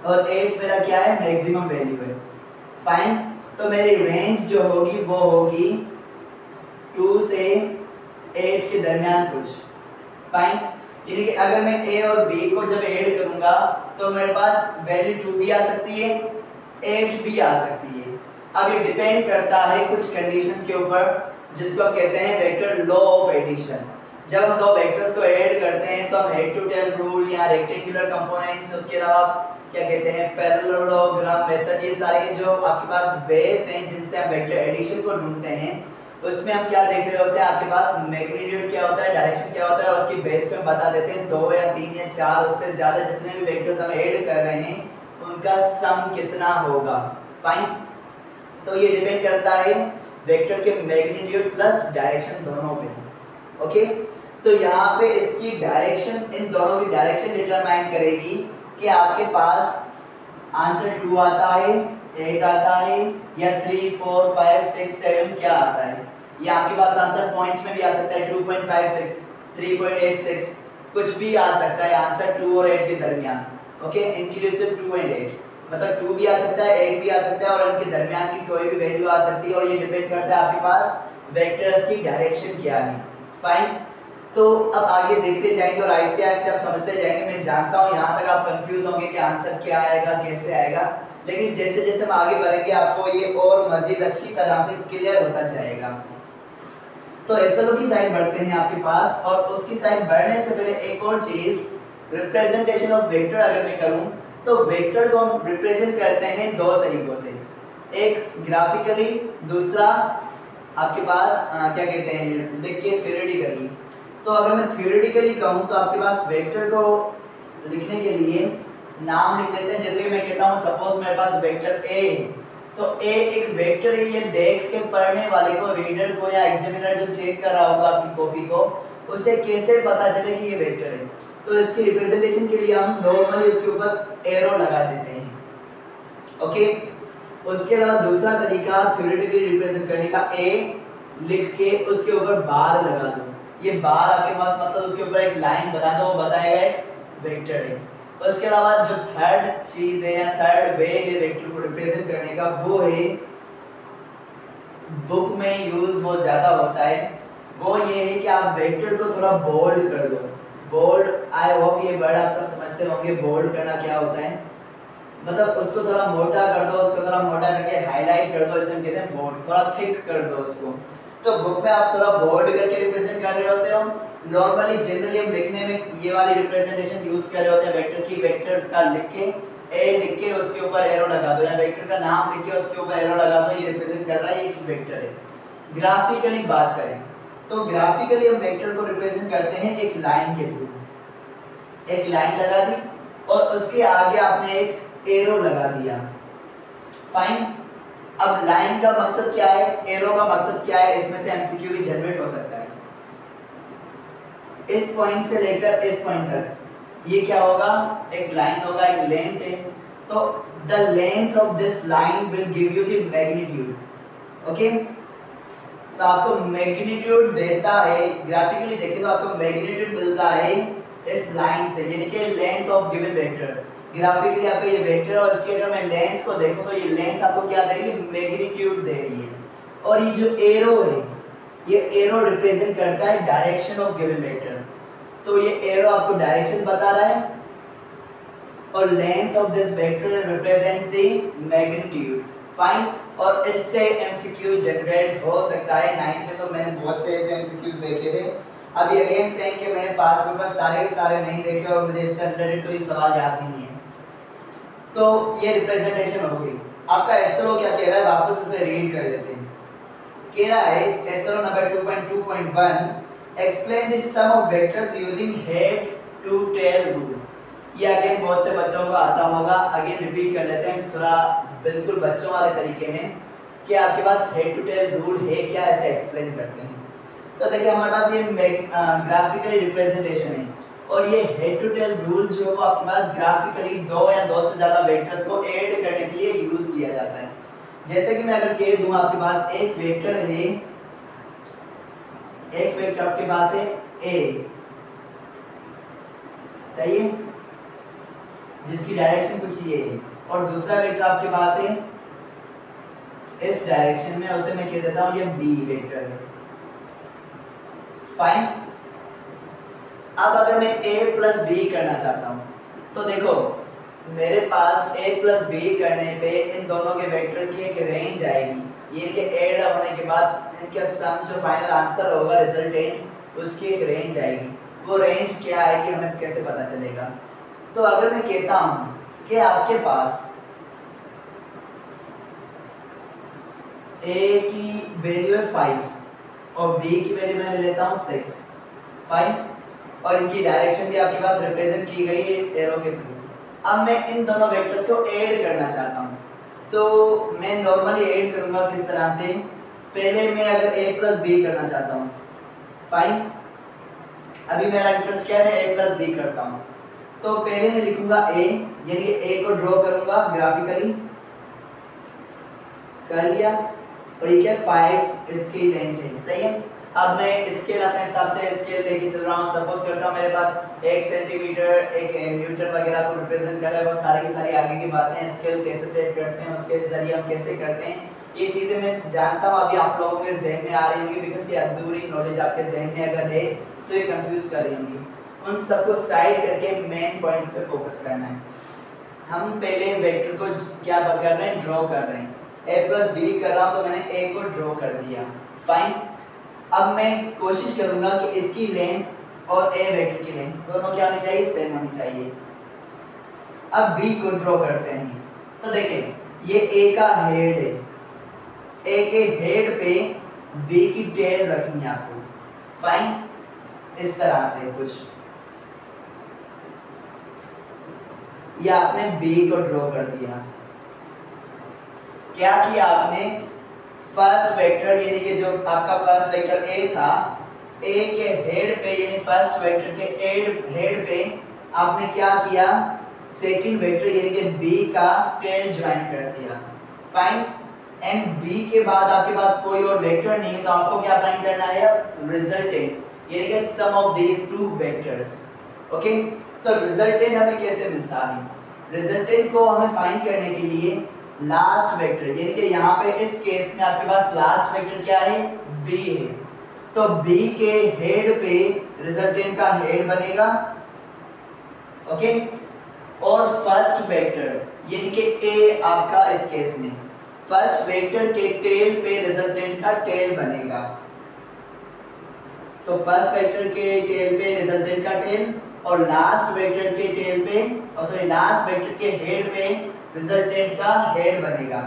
और एट मेरा क्या है? मैक्सिमम वैल्यू है। फाइन तो मेरी रेंज जो होगी, वो होगी टू से एट के दरमियान कुछ। फाइन यानी कि अगर मैं ए और बी को जब ऐड करूँगा तो मेरे पास वैल्यू टू भी आ सकती है एट भी आ सकती है। अब ये डिपेंड करता है कुछ कंडीशंस के ऊपर, जिसको हम कहते हैं वेक्टर लॉ ऑफ़ एडिशन जब हम दो वेक्टर्स को ऐड करते हैं तो हम हेड टू टेल रूल या रेक्टेंगुलर कंपोनेंट्स उसके अलावा क्या कहते हैं पैरेललोग्राम मेथड ये सारे जो आपके पास वेज हैं, जिनसे हम वेक्टर एडिशन को ढूंढते हैं, उसमें हम क्या देख रहे होते हैं, आपके पास मैग्नीट्यूड क्या होता है डायरेक्शन क्या होता है, और उसकी बेस पे बता देते हैं, दो या तीन या चार, उससे ज़्यादा जितने भी वेक्टर्स हम ऐड कर रहे हैं, उनका सम कितना होगा. फाइन तो ये डिपेंड करता है वेक्टर के मैग्नीट्यूड प्लस डायरेक्शन दोनों पे। ओके तो यहाँ पे इसकी डायरेक्शन इन दोनों की डायरेक्शन डिटरमाइन करेगी कि आपके पास आंसर टू आता है एट आता है, या three four five six seven क्या आता है? या आपके पास आंसर पॉइंट्स में भी आ सकता है two point five six three point eight six कुछ भी आ सकता है आंसर टू और एट के दरमियान। Okay inclusive two and eight मतलब टू भी आ सकता है एट भी आ सकता है और इनके दरमियान की कोई भी वैल्यू आ सकती है और ये डिपेंड करता है आपके पास वेक्टर्स की डायरेक्शन क्या है फाइन तो अब आगे देखते जाएँगे और आहिस्ते आहिस्ते आप समझते जाएँगे, मैं जानता हूँ यहाँ तक आप कंफ्यूज होंगे कि आंसर क्या आएगा, कैसे आएगा। लेकिन जैसे जैसे हम आगे बढ़ेंगे, आपको ये और मजीद अच्छी तरह से क्लियर होता जाएगा। तो एस की साइड बढ़ते हैं आपके पास और उसकी साइड बढ़ने से पहले एक और चीज़ रिप्रेजेंटेशन ऑफ़ वेक्टर अगर मैं करूँ तो वेक्टर को हम रिप्रेजेंट करते हैं दो तरीकों से। एक ग्राफिकली दूसरा आपके पास आ, क्या कहते हैं लिख के थ्योरेटिकली तो अगर मैं थ्योरेटिकली कहूँ तो आपके पास वेक्टर को लिखने के लिए नाम लिख लेते हैं। जैसे कि मैं कहता हूँ सपोज़ मेरे पास वेक्टर ए तो ए एक वेक्टर है ये देख के पढ़ने वाले को रीडर को या एग्जामिनर जो चेक कर रहा होगा आपकी कॉपी को उसे कैसे पता चले कि ये वेक्टर है? तो इसकी रिप्रेजेंटेशन के लिए हम नॉर्मली इसके ऊपर एरो लगा देते हैं। ओके उसके अलावा दूसरा तरीका थ्योरेटिकली रिप्रेजेंट करने का ए लिख के उसके ऊपर बार लगा दो। ये बार आपके पास मतलब उसके ऊपर एक लाइन बना दो, वो बताएगा एक वेक्टर है। उसके अलावा जो थर्ड चीज़ है या थर्ड वे है वेक्टर को रिप्रेजेंट करने का, वो है बुक में यूज़ वो ज़्यादा होता है। वो ये है कि आप वेक्टर को थोड़ा बोल्ड कर दो। बोल्ड, आई होप ये वर्ड आप सब समझते होंगे, बोल्ड करना क्या होता है? मतलब उसको थोड़ा मोटा कर दो, उसको थोड़ा मोटा करके हाईलाइट कर दो, इसे हम कहते हैं बोल्ड थोड़ा थिक कर दो उसको। तो बुक में आप थोड़ा बोल्ड करके रिप्रेजेंट कर रहे होते हो। नॉर्मली जनरली हम लिखने में ये वाली रिप्रेजेंटेशन यूज़ कर रहे होते हैं वेक्टर की वेक्टर का लिख के ए लिख के उसके ऊपर एरो लगा दो, या वेक्टर का नाम लिख के उसके ऊपर एरो लगा दो, ये रिप्रेजेंट कर रहा है एक वेक्टर है। ग्राफिकली बात करें तो ग्राफिकली हम वेक्टर को रिप्रेजेंट करते हैं एक लाइन के थ्रू एक लाइन लगा दी और उसके आगे आपने एक एरो लगा दिया। फाइन अब लाइन का मकसद क्या है? एरो का मकसद क्या है? इसमें से एमसीक्यू भी जनरेट हो सकता है। इस पॉइंट से लेकर इस पॉइंट तक। ये क्या होगा? एक लाइन होगा, एक लेंथ है। तो the length of this line will give you the magnitude okay तो आपको मैग्नीट्यूड देता है ग्राफिकली देखें तो आपको मैग्नीट्यूड मिलता है इस लाइन से, यानी कि length of given vector graphically आपको ये वेक्टर और इसके अगर मैं लेंथ को देखूँ तो ये लेंथ आपको क्या दे रही है? मैग्नीट्यूड दे रही है। और ये जो एरो है, ये एरो रिप्रेजेंट करता है डायरेक्शन ऑफ़ गिवन वेक्टर तो ये एरो आपको डायरेक्शन बता रहा है। और length of this vector represents the magnitude fine और इससे एमसीक्यू जनरेट हो सकता है। नाइन्थ में तो मैंने बहुत से ऐसे एमसीक्यूज देखे थे। अभी अगेन से कि मेरे पास में बस सारे के सारे नहीं देखे और मुझे इससे रिलेटेड कोई सवाल याद नहीं है। तो ये रिप्रेजेंटेशन हो गई। आपका एसएलओ क्या कह रहा है? वापस उसे रीड कर लेते हैं। कह रहा है SLO number 2.2.1 explain the sum of vectors using head to tail rule ये अगेन बहुत से बच्चों को आता होगा। अगेन रिपीट कर लेते हैं। थोड़ा बिल्कुल बच्चों वाले तरीके में कि आपके पास हेड टू टेल रूल है क्या, ऐसे एक्सप्लेन करते हैं। तो देखिए, हमारे पास ये ग्राफिकली रिप्रेजेंटेशन है। और ये हेड टू टेल रूल जो है, वो आपके पास ग्राफिकली दो या दो से ज़्यादा वेक्टर्स को ऐड करने के लिए यूज़ किया जाता है। जैसे कि मैं अगर कह दूँ, आपके पास एक वेक्टर है, एक वेक्टर आपके पास है ए सही है? जिसकी डायरेक्शन कुछ ये है। और दूसरा वेक्टर आपके पास है। इस डायरेक्शन में उसे मैं कह देता हूँ, ये बी वेक्टर है। फाइन अब अगर मैं a प्लस बी करना चाहता हूँ तो देखो, मेरे पास a प्लस बी करने पे इन दोनों के वेक्टर की एक रेंज आएगी। ये कि ऐड होने के बाद इनका सम जो फाइनल आंसर होगा रिजल्टेंट उसकी एक रेंज आएगी। वो रेंज क्या आएगी, हमें कैसे पता चलेगा? तो अगर मैं कहता हूँ कि आपके पास ए की वैल्यू है फाइव और बी की वैल्यू मैं ले लेता हूँ सिक्स फाइव और इनकी डायरेक्शन भी आपके पास रिप्रेजेंट की गई है इस एरो के थ्रू अब मैं इन दोनों वेक्टर्स को ऐड करना चाहता हूँ. तो मैं नॉर्मली ऐड करूँगा किस तरह से? पहले मैं अगर ए प्लस बी करना चाहता हूँ. फाइन अभी मेरा इंटरेस्ट क्या है? ए प्लस बी करता हूँ. तो पहले मैं लिखूँगा ए यानी ए को ड्रॉ करूँगा ग्राफिकली कर लिया। और ये फाइव इसकी लेंथ है सही है? अब मैं स्केल अपने हिसाब से स्केल लेके चल रहा हूँ। सपोज़ करता हूँ मेरे पास एक सेंटीमीटर एक न्यूटन वगैरह को रिप्रेजेंट कर रहा है। वो सारी की सारी आगे की बातें स्केल कैसे सेट करते हैं, उसके ज़रिए हम कैसे करते हैं। ये चीज़ें मैं जानता हूँ। अभी आप लोगों के जहन में आ रही होंगी बिकॉज़ ये अधूरी नॉलेज आपके जहन में अगर है तो ये कंफ्यूज कर रही होंगी। उन सबको साइड करके मेन पॉइंट पे फोकस करना है। हम पहले वेक्टर को क्या कर रहे हैं? ड्रॉ कर रहे हैं। ए प्लस बी कर रहा हूँ तो मैंने ए को ड्रॉ कर दिया। फाइन अब मैं कोशिश करूँगा कि इसकी लेंथ और ए वेक्टर की लेंथ दोनों क्या होनी चाहिए? सेम होनी चाहिए। अब बी को ड्रॉ करते हैं। तो देखें, ये ए का हेड है। ए के हेड पे बी की टेल रखनी है आपको। फाइन इस तरह से कुछ। या आपने बी को ड्रॉ कर दिया? क्या किया आपने फ़र्स्ट वेक्टर यानी कि जो आपका फ़र्स्ट वेक्टर ए था ए के हेड पे, यानी फ़र्स्ट वेक्टर के हेड हेड पे आपने क्या किया? सेकंड वेक्टर यानी कि बी का टेल ज्वाइन कर दिया। फाइन एंड बी के बाद आपके पास कोई और वेक्टर नहीं है तो आपको क्या फाइंड करना है? रिजल्टेंट यानी कि sum of these two vectors okay तो रिजल्टेंट हमें कैसे मिलता है? रिजल्टेंट को हमें फाइंड करने के लिए लास्ट वेक्टर यानी कि यहाँ पे इस केस में आपके पास लास्ट वेक्टर क्या है? बी है। तो बी के हेड पे रिजल्टेंट का हेड बनेगा। ओके और फ़र्स्ट वेक्टर यानी कि ए आपका इस केस में। फ़र्स्ट वेक्टर के टेल पे रिजल्टेंट का टेल बनेगा। तो फ़र्स्ट वेक्टर के टेल पे रिजल्टेंट का टेल और लास्ट वेक्टर के टेल पे, और सॉरी लास्ट वेक्टर के हेड पे रिजल्टेंट का हेड बनेगा।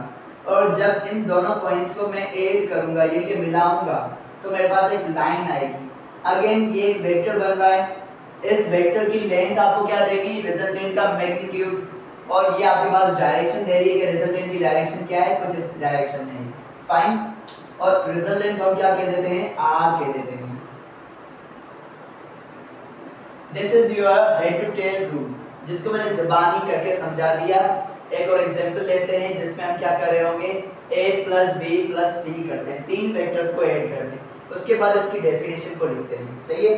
और जब इन दोनों पॉइंट्स को मैं ऐड करूँगा ये कि मिलाऊँगा तो मेरे पास एक लाइन आएगी। अगेन ये एक वेक्टर बन रहा है। इस वेक्टर की लेंथ आपको क्या देगी? रिजल्टेंट का मैग्नीट्यूड और ये आपके पास डायरेक्शन दे रही है कि रिजल्टेंट की डायरेक्शन क्या है? कुछ इस डायरेक्शन में। फाइन और रिजल्टेंट को हम क्या कह देते हैं? आर कह देते हैं। This is your head to tail rule जिसको मैंने जबानी करके समझा दिया। एक और एग्जांपल लेते हैं, जिसमें हम क्या कर रहे होंगे? A plus B plus C करते हैं तीन वेक्टर्स को ऐड करते हैं उसके बाद इसकी डेफिनेशन को लिखते हैं। सही है?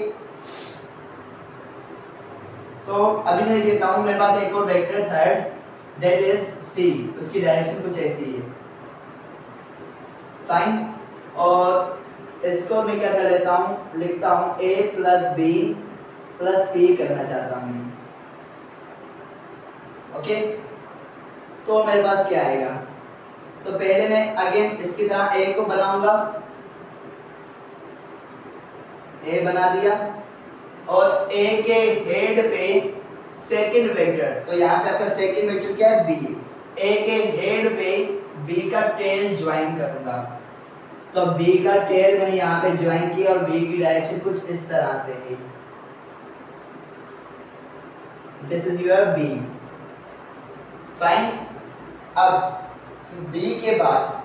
तो अभी मैं लिखता हूँ, मेरे पास एक और vector third that is C उसकी डायरेक्शन कुछ ऐसी है। फाइन और इसको मैं क्या कर लेता हूँ? लिखता हूँ A plus B plus C करना चाहता हूँ मैं। ओके तो मेरे पास क्या आएगा? तो पहले मैं अगेन इसकी तरह ए को बनाऊँगा। ए बना दिया। और ए के हेड पे सेकंड वेक्टर तो यहाँ पे आपका सेकंड वेक्टर क्या है? बी ए के हेड पे बी का टेल ज्वाइन करूँगा। तो बी का टेल मैंने यहाँ पे ज्वाइन किया और बी की डायरेक्शन कुछ इस तरह से है this is your B fine अब बी के बाद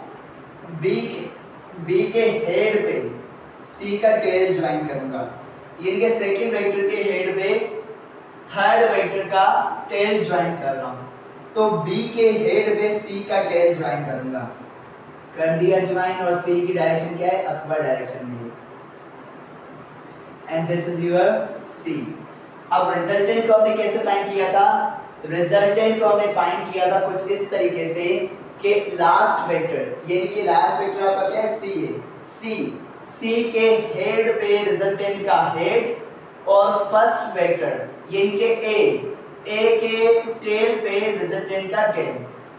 बी के बी के हेड पे सी का टेल ज्वाइन करूँगा। यानी कि सेकंड वेक्टर के हेड पे थर्ड वेक्टर का टेल ज्वाइन कर रहा हूँ। तो बी के हेड पे सी का टेल ज्वाइन करूँगा। कर दिया ज्वाइन और सी की डायरेक्शन क्या है? अपवर्ड डायरेक्शन में। And this is your C अब रिजल्टेंट को हमने कैसे फाइंड किया था? रिजल्टेंट को हमने फाइंड किया था कुछ इस तरीके से कि लास्ट वेक्टर यानी कि लास्ट वेक्टर आपका क्या है? सी है। सी सी के हेड पे रिजल्टेंट का हेड और फ़र्स्ट वेक्टर यानी कि ए ए के टेल पे रिजल्टेंट का टेल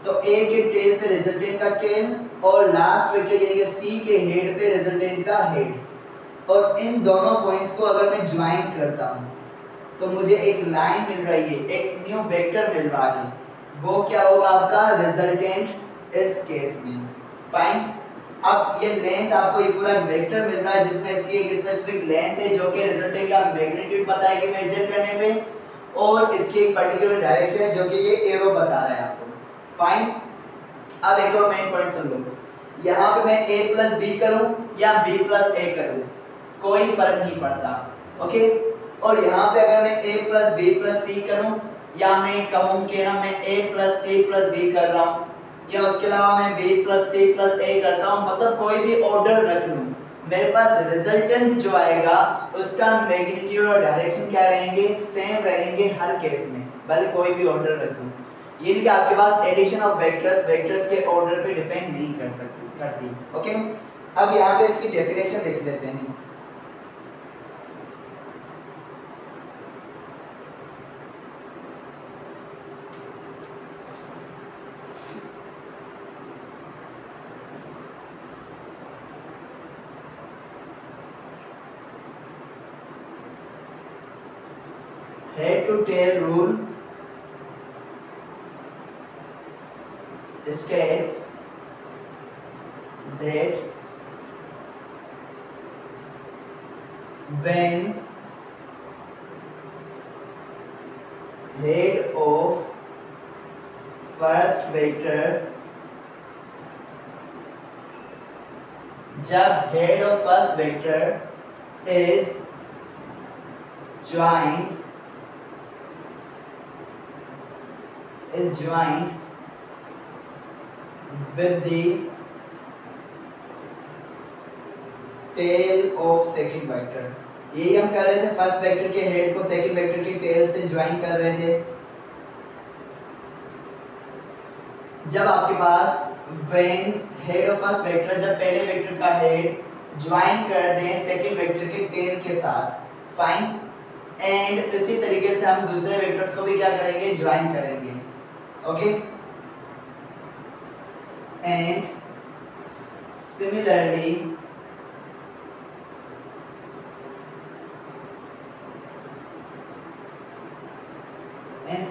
तो ए के टेल पे रिजल्टेंट का टेल और लास्ट वेक्टर यानी कि सी के हेड पे रिजल्टेंट का हेड और इन दोनों पॉइंट्स को अगर मैं ज्वाइन करता हूँ तो मुझे एक लाइन मिल रही है, एक न्यू वेक्टर मिल रहा है। वो क्या होगा आपका? रिजल्टेंट इस केस में। फाइन अब ये लेंथ आपको ये पूरा वेक्टर मिल रहा है, जिसमें इसकी एक स्पेसिफिक लेंथ है, जो कि रिजल्टेंट का मैग्नीट्यूड बताएगी मेजर करने में, और इसकी एक पर्टिकुलर डायरेक्शन है, जो कि ये एरो बता रहा है आपको। फाइन अब एक और मेन पॉइंट सुन लो। यहाँ पे मैं a प्लस बी करूँ या b प्लस ए करूँ? कोई फ़र्क नहीं पड़ता। ओके और यहाँ पे अगर मैं a plus B plus C करूँ, या मैं कहूँ कि ना मैं a plus C plus B कर रहा हूँ, या उसके अलावा मैं b plus C plus A करता हूँ मतलब कोई भी ऑर्डर रख लूँ, मेरे पास रिजल्टेंट जो आएगा, उसका मैग्नीट्यूड और डायरेक्शन क्या रहेंगे? सेम रहेंगे हर केस में, भले कोई भी ऑर्डर रख दूँ। यानी कि आपके पास एडिशन ऑफ़ वेक्टर्स वेक्टर्स के ऑर्डर पे डिपेंड नहीं कर सकती, करती ओके अब यहाँ पे इसकी डेफिनेशन लिख लेते हैं।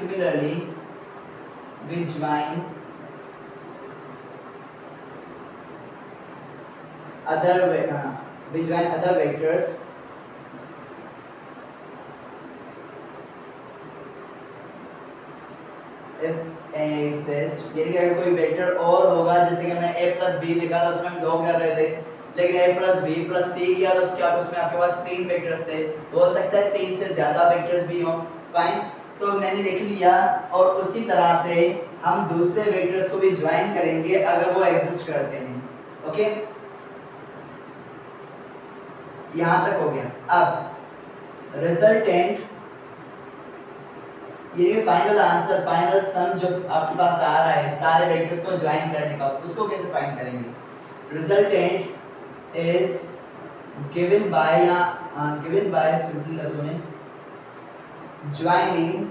Similarly we join other uh, we join other vectors if exist यानी कि अगर कोई वेक्टर और होगा जैसे कि हमने a प्लस बी लिखा था उसमें हम दो कर रहे थे लेकिन a plus B plus C किया तो उसके आप उसमें आपके पास तीन वेक्टर्स थे। हो सकता है तीन से ज़्यादा वेक्टर्स भी हों। फाइन तो मैंने लिख लिया और उसी तरह से हम दूसरे वेक्टर्स को भी ज्वाइन करेंगे अगर वो एग्जिस्ट करते हैं। ओके यहाँ तक हो गया। अब रिजल्टेंट ये फाइनल आंसर फाइनल सम जो आपके पास आ रहा है, सारे वेक्टर्स को ज्वाइन करने का, उसको कैसे फाइंड करेंगे? Resultant is given by given by simple लफ्जों में joining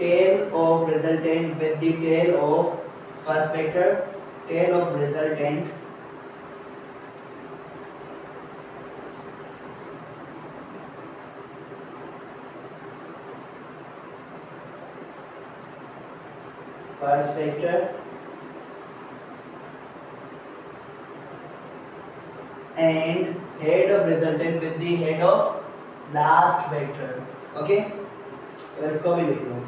tail of resultant with the tail of first vector tail of resultant first vector and head of resultant with the head of last vector. Okay? Let's copy it now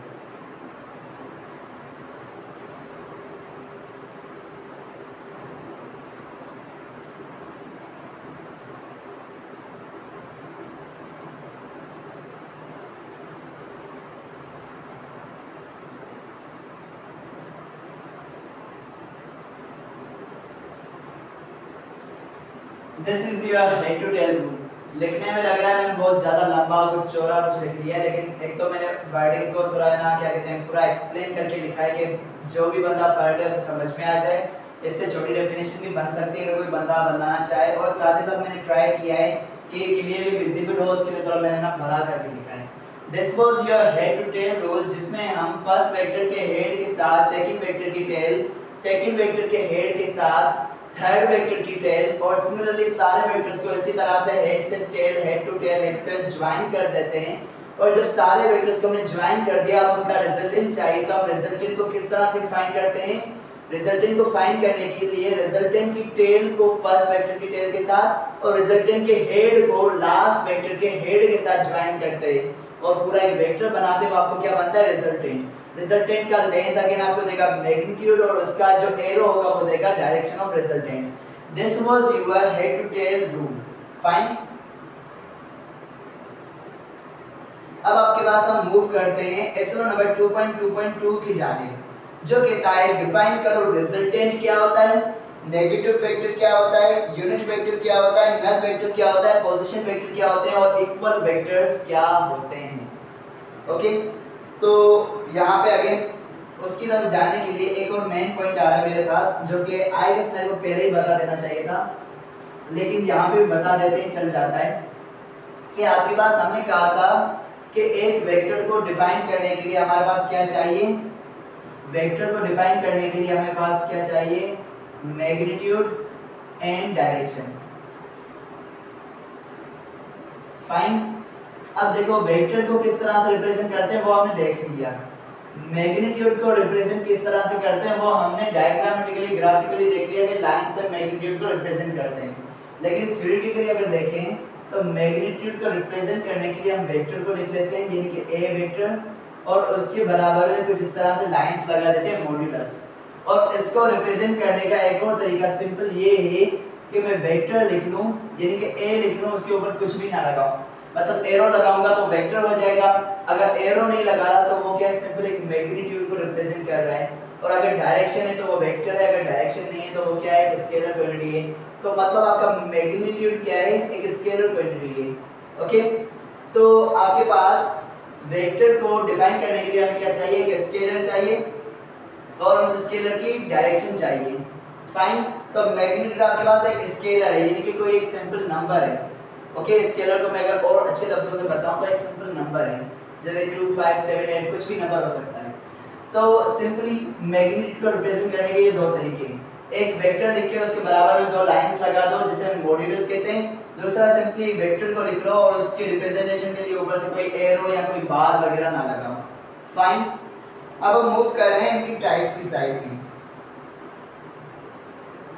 this is your head to tail rule लिखने में लग रहा है मैंने बहुत ज़्यादा लंबा कुछ चौड़ा कुछ लिख लिया लेकिन एक तो मैंने वर्डिंग को थोड़ा ना, क्या कहते हैं, पूरा एक्सप्लेन करके लिखा है कि जो भी बंदा पढ़ ले उसे समझ में आ जाए। इससे छोटी डेफिनेशन भी बन सकती है, अगर कोई बंदा बनाना चाहे। और साथ ही साथ मैंने ट्राई किया है कि क्लियरली विजिबल हो, उसके लिए थोड़ा मैंने ना भरा करके लिखा है। This was your head to tail rule जिसमें हम फ़र्स्ट वेक्टर के हेड के साथ सेकंड वेक्टर की टेल सेकंड वेक्टर के हेड के साथ थर्ड वेक्टर की टेल और सिमिलरली सारे वेक्टर्स को इसी तरह से हेड से tail head to tail head to tail join कर देते हैं। और जब सारे वेक्टर्स को हमने ज्वाइन कर दिया, अब उनका रिजल्टेंट चाहिए तो हम रिजल्टेंट को किस तरह से फाइंड करते हैं? रिजल्टेंट को फाइंड करने के लिए रिजल्टेंट की टेल को फ़र्स्ट वेक्टर की टेल के साथ और रिजल्टेंट के हेड को लास्ट वेक्टर के हेड के साथ ज्वाइन करते हैं। और पूरा एक वेक्टर बनाते हैं आपको क्या बनता है? रिजल्टेंट रिजल्टेंट का लेंथ अगेन आपको देगा मैग्नीट्यूड और उसका जो एरो होगा, वो देगा direction of resultant this was your head to tail rule fine अब आपके पास हम मूव करते हैं एसएलो नंबर 2.2.2 की जानिब, जो कहता है डिफाइन करो रिजल्टेंट क्या होता है? नेगेटिव वेक्टर क्या होता है? यूनिट वेक्टर क्या होता है? नल वेक्टर क्या होता है? पोजीशन वेक्टर क्या होते हैं? और इक्वल वेक्टर्स क्या होते हैं? Okay okay? तो यहाँ पे अगेन उसकी तरफ़ जाने के लिए एक और मेन पॉइंट आ रहा है मेरे पास, जो कि आई गेस मेरे को पहले ही बता देना चाहिए था। लेकिन यहाँ पे भी बता देते हैं, चल जाता है। कि आपके पास हमने कहा था कि एक वेक्टर को डिफाइन करने के लिए हमारे पास क्या चाहिए? वेक्टर को डिफाइन करने के लिए हमारे पास क्या चाहिए? मैग्नीट्यूड एंड डायरेक्शन फाइन अब देखो वेक्टर को किस तरह से रिप्रेजेंट करते हैं वो हमने देख लिया। मैग्नीट्यूड को रिप्रेजेंट किस तरह से करते हैं वो हमने डायग्रामेटिकली ग्राफिकली देख लिया कि लाइन से मैग्नीट्यूड को रिप्रेजेंट करते हैं। लेकिन थ्योरेटिकली अगर देखें तो मैग्नीट्यूड को रिप्रेजेंट करने के लिए हम वेक्टर को लिख लेते हैं, यानी कि ए वेक्टर और उसके बराबर में कुछ इस तरह से लाइंस लगा देते हैं मॉड्यूलस और इसको रिप्रेजेंट करने का एक और तरीका सिंपल ये है कि मैं वेक्टर लिख लूँ, यानी कि ए लिख लूँ, उसके ऊपर कुछ भी ना लगाऊँ। मतलब एरो लगाऊँगा तो वेक्टर हो जाएगा। अगर एरो नहीं लगा रहा तो वो क्या सिंपल एक मैग्नीट्यूड को रिप्रेजेंट कर रहा है। और अगर डायरेक्शन है तो वो वेक्टर है, अगर डायरेक्शन नहीं है तो वो क्या है? एक स्केलर क्वांटिटी है। तो मतलब आपका मैग्नीट्यूड क्या है? एक स्केलर क्वांटिटी है। ओके तो आपके पास वेक्टर को डिफाइन करने के लिए हमें क्या चाहिए? एक स्केलर चाहिए। और उस स्केलर की डायरेक्शन चाहिए। फाइन तो मैग्नीट्यूड आपके पास एक स्केलर है, यानी कि कोई एक सिंपल नंबर है। ओके स्केलर को मैं अगर और अच्छे लफ्जों में बताऊँ तो एक सिंपल नंबर है। जैसे टू फाइव सेवन एट कुछ भी नंबर हो सकता है। तो सिंपली मैग्नीट्यूड को रिप्रेजेंट करने के ये दो तरीके हैं। एक वेक्टर लिख के उसके बराबर में दो लाइंस लगा दो, जिसे हम मॉड्यूलस कहते हैं। दूसरा सिंपली वेक्टर को लिख लो और उसके रिप्रेजेंटेशन के लिए ऊपर से कोई एरो या कोई बार वगैरह ना लगाओ। फाइन अब हम मूव कर रहे हैं इनकी टाइप्स की साइड में।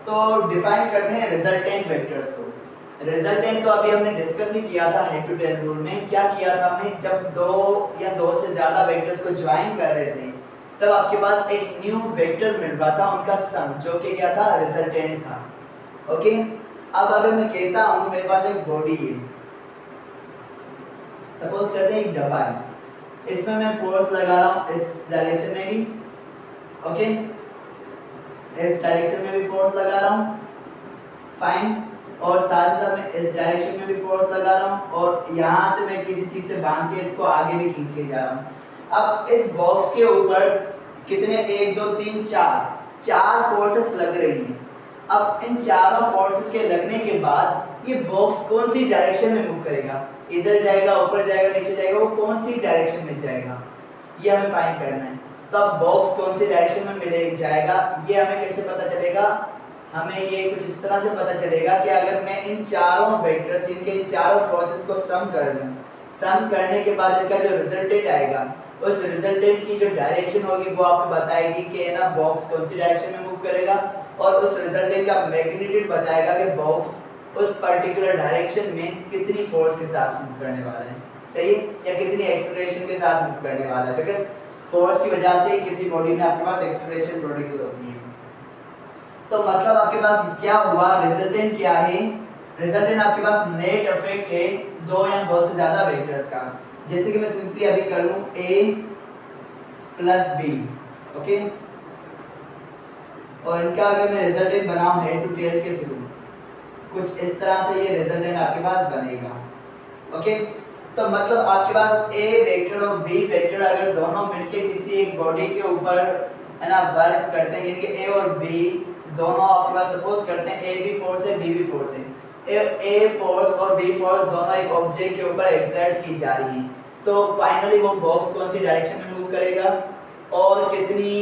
तो डिफाइन करते हैं रिजल्टेंट वेक्टर्स को। रिजल्टेंट को अभी हमने डिस्कस ही किया था हेड टू टेल रूल में, क्या किया था हमने? जब दो या दो से ज़्यादा वेक्टर्स को ज्वाइन कर रहे थे, तब आपके पास एक न्यू वेक्टर मिल रहा था, उनका सम जो कि क्या था? रिजल्टेंट था। ओके अब अगर मैं कहता हूँ, मेरे पास एक बॉडी है। सपोज़ करते हैं एक डब्बा है। इसमें मैं फोर्स लगा रहा हूँ, इस डायरेक्शन में भी। ओके इस डायरेक्शन में भी फोर्स लगा रहा हूँ। फाइन और साथ ही साथ मैं इस डायरेक्शन में भी फोर्स लगा रहा हूँ और यहाँ से मैं किसी चीज़ से बाँध के इसको आगे भी खींच के जा रहा हूँ। अब इस बॉक्स के ऊपर कितने? एक, दो, तीन, चार। चार फोर्सेस लग रही हैं। अब इन चारों फोर्सेस के लगने के बाद ये बॉक्स कौन सी डायरेक्शन में मूव करेगा? इधर जाएगा, ऊपर जाएगा, नीचे जाएगा, वो कौन सी डायरेक्शन में जाएगा? ये हमें फाइंड करना है। तो अब बॉक्स कौन सी डायरेक्शन में मिले, जाएगा? ये हमें कैसे पता चलेगा? हमें ये कुछ इस तरह से पता चलेगा कि अगर मैं इन चारों वेक्टर्स इनके इन चारों फोर्सेस को सम कर दूँ सम करने के बाद इनका जो रिजल्टेंट आएगा, उस रिजल्टेंट की जो डायरेक्शन होगी, वो आपको बताएगी कि ना बॉक्स कौन सी डायरेक्शन में मूव करेगा और उस रिजल्टेंट का मैग्नीट्यूड बताएगा कि बॉक्स उस पर्टिकुलर डायरेक्शन में कितनी फोर्स के साथ मूव करने वाला है। सही या कितनी एक्सेलरेशन के साथ मूव करने वाला है? बिकॉज़ फोर्स की वजह से किसी बॉडी में आपके पास एक्सेलरेशन प्रोड्यूस होती है। तो मतलब आपके पास क्या हुआ? रिजल्टेंट क्या है? रिजल्टेंट आपके पास नेट इफ़ेक्ट है, दो या दो से ज़्यादा वेक्टर्स का। जैसे कि मैं सिंपली अभी कर a प्लस बी ओके और इनका अगर मैं रिजल्टेंट बनाऊँ हेड टू टेल के थ्रू कुछ इस तरह से ये रिजल्टेंट आपके पास बनेगा ओके तो मतलब आपके पास ए वेक्टर और बी वेक्टर अगर दोनों मिलके किसी एक बॉडी के ऊपर, है ना वर्क करते हैं, यानी कि ए और बी दोनों आपके पास सपोज़ करते हैं ए भी फोर्स है बी भी फोर्स है। ए फोर्स और बी फोर्स दोनों एक ऑब्जेक्ट के ऊपर एक्सर्ट की जा रही है। तो फाइनली वो बॉक्स कौन सी डायरेक्शन में मूव करेगा और कितनी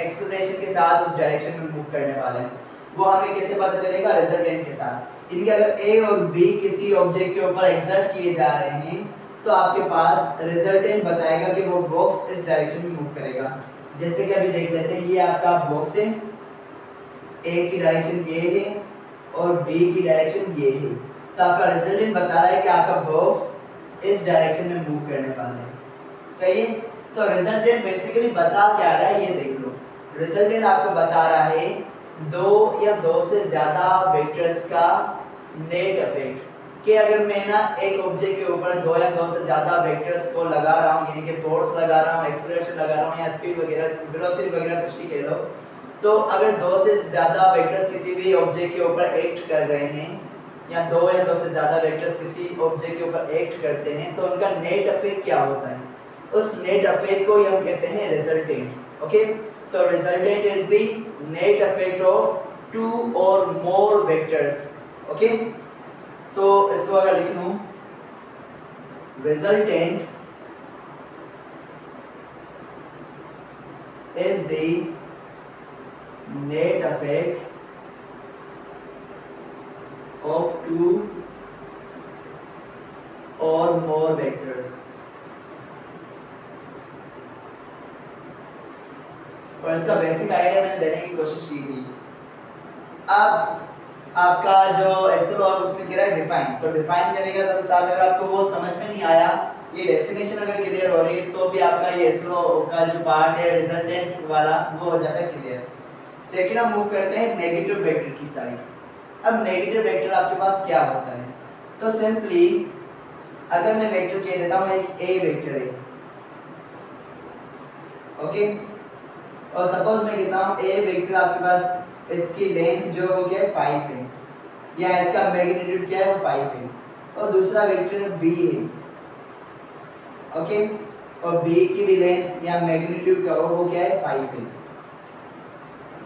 एक्सेलरेशन के साथ उस डायरेक्शन में मूव करने वाला है। वो हमें कैसे पता चलेगा? रिजल्टेंट के साथ। इनके अगर ए और बी किसी ऑब्जेक्ट के ऊपर एक्सर्ट किए जा रहे हैं तो आपके पास रिजल्टेंट बताएगा कि वो बॉक्स इस डायरेक्शन में मूव करेगा। जैसे कि अभी देख लेते हैं, ये आपका बॉक्स है। ए की डायरेक्शन ये है और बी की डायरेक्शन ये है। तो आपका रिजल्टेंट बता रहा है कि आपका बॉक्स इस डायरेक्शन में मूव करने वाला है। सही है? तो रिजल्टेंट बेसिकली बता क्या रहा है, ये देख लो। रिजल्टेंट आपको बता रहा है, दो या दो से ज़्यादा वेक्टर्स का नेट इफ़ेक्ट कि अगर मैं ना एक ऑब्जेक्ट के ऊपर दो या दो से ज़्यादा वेक्टर्स को लगा रहा हूँ, यानी कि फोर्स लगा रहा हूँ एक्सेलरेशन लगा रहा हूँ, या स्पीड वगैरह वेलोसिटी वगैरह कुछ भी कह लो तो अगर दो से ज़्यादा वेक्टर्स किसी भी ऑब्जेक्ट के ऊपर एक्ट कर रहे हैं, या दो या दो से ज़्यादा वेक्टर्स किसी ऑब्जेक्ट के ऊपर एक्ट करते हैं तो उनका नेट अफेक्ट क्या होता है? उस नेट अफेक्ट को हम कहते हैं रिजल्टेंट ओके तो resultant is the net effect of two or more vectors okay तो इसको अगर लिख लूँ resultant is the net effect of two or more vectors. और इसका बेसिक आइडिया मैंने देने की कोशिश की थी। अब आपका जो एसएल और उसमें कह रहा है? डिफाइन तो डिफाइन करने के साथ अगर आपको वो समझ में नहीं आया, ये डेफिनेशन अगर क्लियर हो रही है तो भी आपका ये एसएल का जो पार्ट है रिजल्टेंट वाला, वो हो जाता है क्लियर सेकेंड हम मूव करते हैं नेगेटिव वेक्टर की साइड अब नेगेटिव वेक्टर आपके पास क्या होता है? तो सिंपली अगर मैं वेक्टर कह देता हूँ, एक ए वेक्टर है। ओके और सपोज़ मैं कहता हूँ ए वेक्टर आपके पास इसकी लेंथ जो हो गया फाइव है। या इसका मैग्नीट्यूड क्या है, वो फाइव है। और दूसरा वेक्टर बी है। ओके और बी की भी लेंथ या मैग्नीट्यूड क्या हो वो क्या है फाइव है।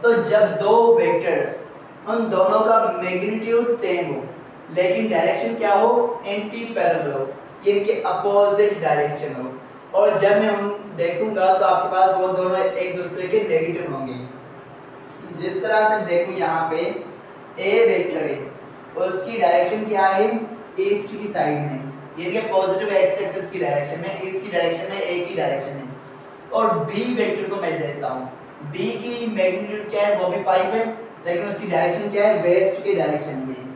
तो जब दो वेक्टर्स उन दोनों का मैग्नीट्यूड सेम हो, लेकिन डायरेक्शन क्या हो? एंटी पैरेलल हो, यानी कि अपोजिट डायरेक्शन हो। और जब मैं उन देखूँगा तो आपके पास वो दोनों एक दूसरे के नेगेटिव होंगे। जिस तरह से देखूँ यहाँ पे ए वेक्टर है, उसकी डायरेक्शन क्या है? ईस्ट की साइड में। यानी कि पॉजिटिव एक्स एक्सिस की डायरेक्शन में ईस्ट की डायरेक्शन में ए की डायरेक्शन में। और बी वेक्टर को मैं देता हूँ। बी की मैग्नीट्यूड क्या है? वो भी फाइव है, लेकिन उसकी डायरेक्शन क्या है? वेस्ट की डायरेक्शन में।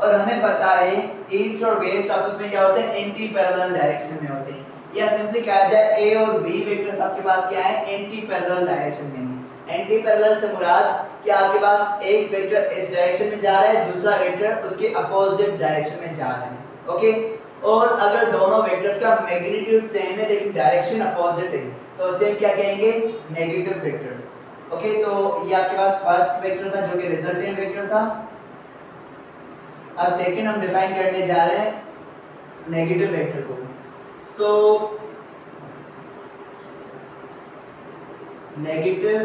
और हमें पता है ईस्ट और वेस्ट आपस में क्या होते हैं? एंटी पैरेलल डायरेक्शन में होते हैं। या सिंपली कहा जाए ए और बी वेक्टर्स आपके पास क्या है? एंटी पैरेलल डायरेक्शन में है। एंटी पैरेलल से मुराद कि आपके पास एक वेक्टर इस डायरेक्शन में जा रहा है, दूसरा वेक्टर उसके अपोजिट डायरेक्शन में जा रहा है। ओके और अगर दोनों वेक्टर्स का मैग्नीट्यूड सेम है, लेकिन डायरेक्शन अपोजिट है तो उसे हम क्या कहेंगे? नेगेटिव वेक्टर ओके तो ये आपके पास फ़र्स्ट वेक्टर था, जो कि रिजल्टेंट वेक्टर था। अब सेकंड हम डिफाइन करने जा रहे हैं नेगेटिव वेक्टर को। So negative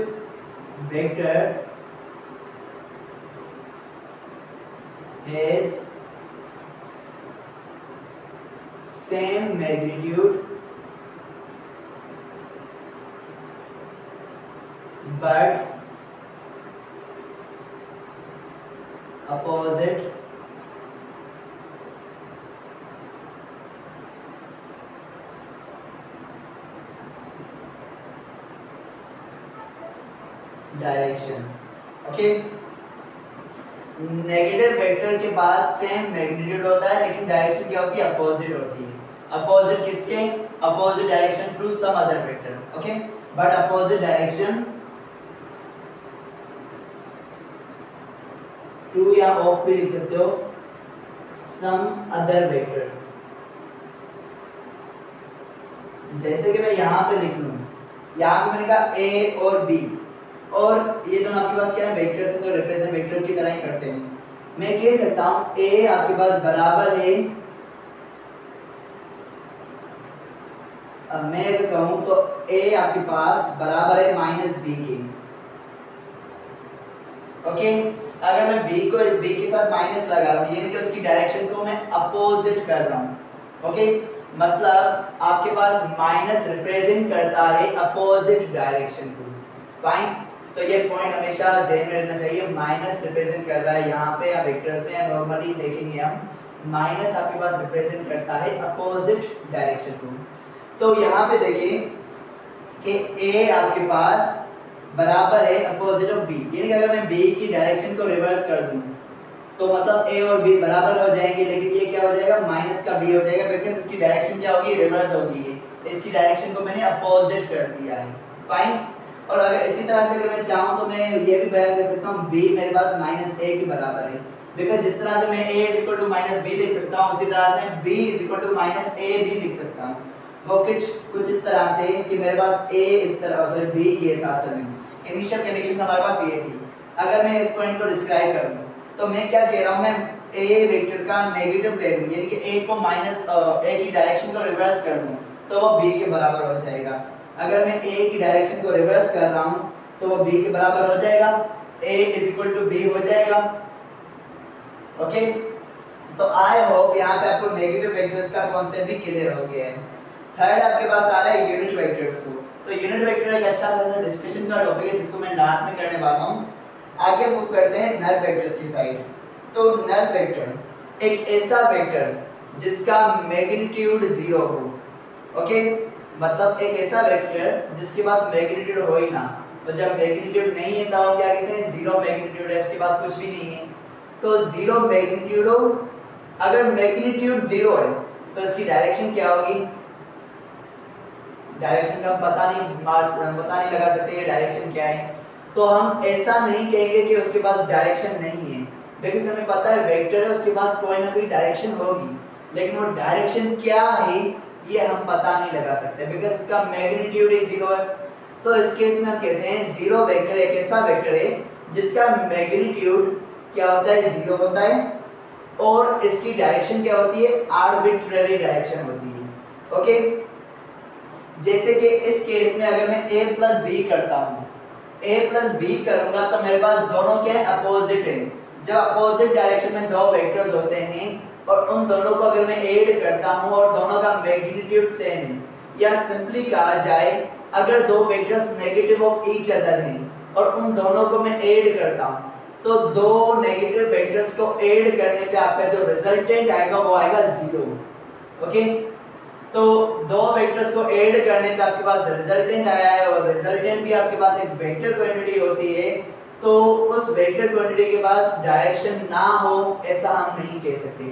vector has same magnitude but opposite direction okay negative vector के पास सेम मैग्नीट्यूड होता है लेकिन डायरेक्शन क्या होती है अपोजिट होती है अपोजिट किसके opposite some other vector okay but opposite direction to या ऑफ़ भी लिख सकते हो सम अदर वेक्टर जैसे कि मैं यहाँ पे लिख लूँ, यहाँ पे मैंने कहा ए और बी और ये दोनों आपके पास क्या है वेक्टर्स तो रिप्रेजेंट वेक्टर्स की तरह ही करते हैं। मैं कह सकता हूँ ए आपके पास बराबर है अब मैं अगर कहूँ तो ए आपके पास बराबर है माइनस बी के। ओके? अगर मैं बी को बी के साथ माइनस लगा रहा हूँ यानी कि उसकी डायरेक्शन को मैं अपोजिट कर रहा हूँ। ओके? मतलब आपके पास माइनस रिप्रेजेंट करता है अपोजिट डायरेक्शन को। फाइन सो ये पॉइंट हमेशा जेन में रहना चाहिए। माइनस रिप्रेजेंट कर रहा है यहाँ पे, आप वेक्टर्स में नॉर्मली देखेंगे हम। माइनस आपके पास रिप्रेजेंट करता है अपोजिट डायरेक्शन को। तो यहाँ पे देखिए कि ए आपके पास बराबर है अपोजिट ऑफ़ बी यानी कि अगर मैं बी की डायरेक्शन को रिवर्स कर दूँ तो मतलब ए और बी बराबर हो जाएँगे, लेकिन ये क्या हो जाएगा? माइनस का बी हो जाएगा बिकॉज़ इसकी डायरेक्शन क्या होगी? रिवर्स होगी इसकी डायरेक्शन को मैंने अपोजिट कर दिया है। फाइन और अगर इसी तरह से अगर मैं चाहूँ तो मैं ये भी बयान कर सकता हूँ, b मेरे पास माइनस ए के बराबर है। बिकॉज़ जिस तरह से मैं a is equal to minus B लिख सकता हूँ, उसी तरह से b is equal to minus A भी लिख सकता हूँ। वो कुछ कुछ इस तरह से कि मेरे पास a इस तरह सॉरी b ये था असल में। इनिशियल कंडीशन हमारे पास ये थी। अगर मैं इस पॉइंट को डिस्क्राइब करूँ तो मैं क्या कह रहा हूँ, मैं a वेक्टर का नेगेटिव ले लूँ यानी कि a को माइनस a की डायरेक्शन को रिवर्स कर दूँ तो वो b के बराबर हो जाएगा। अगर मैं ए की डायरेक्शन को रिवर्स कर रहा हूँ तो वो बी के बराबर हो जाएगा। A is equal to B हो जाएगा। ओके तो आई होप यहाँ पे आपको नेगेटिव वेक्टर्स का कॉन्सेप्ट भी क्लियर हो गया है। थर्ड आपके पास आ रहा है यूनिट वेक्टर्स को। तो यूनिट वेक्टर एक अच्छा खासा डिस्कशन का टॉपिक है, जिसको मैं लास्ट में करने वाला हूँ। आगे मूव करते हैं नल वेक्टर्स की साइड तो नल वेक्टर एक ऐसा वेक्टर जिसका मैग्नीट्यूड ज़ीरो हो। ओके मतलब एक ऐसा वेक्टर जिसके पास मैग्नीट्यूड हो ही ना। तो जब मैग्नीट्यूड नहीं है तो क्या कहते हैं? ज़ीरो मैग्नीट्यूड है, इसके पास कुछ भी नहीं है। तो ज़ीरो मैग्नीट्यूड हो। अगर मैग्नीट्यूड ज़ीरो है तो इसकी डायरेक्शन क्या होगी? डायरेक्शन का पता नहीं पता नहीं लगा सकते ये डायरेक्शन क्या है। तो हम ऐसा नहीं कहेंगे कि उसके पास डायरेक्शन नहीं है। लेकिन हमें पता है वेक्टर है, उसके पास कोई ना कोई डायरेक्शन होगी। लेकिन वो डायरेक्शन क्या है, ये हम पता नहीं लगा सकते बिकॉज़ इसका मैग्नीट्यूड ही ज़ीरो है। तो इस केस में हम कहते हैं ज़ीरो वेक्टर एक ऐसा वेक्टर है, जिसका मैग्नीट्यूड क्या होता है ज़ीरो होता है, और इसकी डायरेक्शन क्या होती है आर्बिट्ररी डायरेक्शन होती है। ओके जैसे कि इस केस में अगर मैं ए प्लस बी करता हूँ ए प्लस बी करूँगा तो मेरे पास दोनों के अपोजिट है। जब अपोजिट डायरेक्शन में दो वेक्टर्स होते हैं और उन दोनों को अगर मैं ऐड करता हूँ और दोनों का मैग्नीट्यूड सेम है, या सिंपली कहा जाए, अगर दो vectors negative of each other हैं और उन दोनों को मैं ऐड करता हूँ तो दो नेगेटिव वेक्टर्स को ऐड करने पे आपका जो रिजल्टेंट आएगा वो आएगा ज़ीरो ओके तो दो वेक्टर्स को ऐड करने पे आपके पास रिजल्टेंट आया है और रिजल्टेंट भी आपके पास एक वेक्टर क्वांटिटी होती है तो उस वेक्टर क्वांटिटी के पास डायरेक्शन ना हो, ऐसा हम नहीं कह सकते।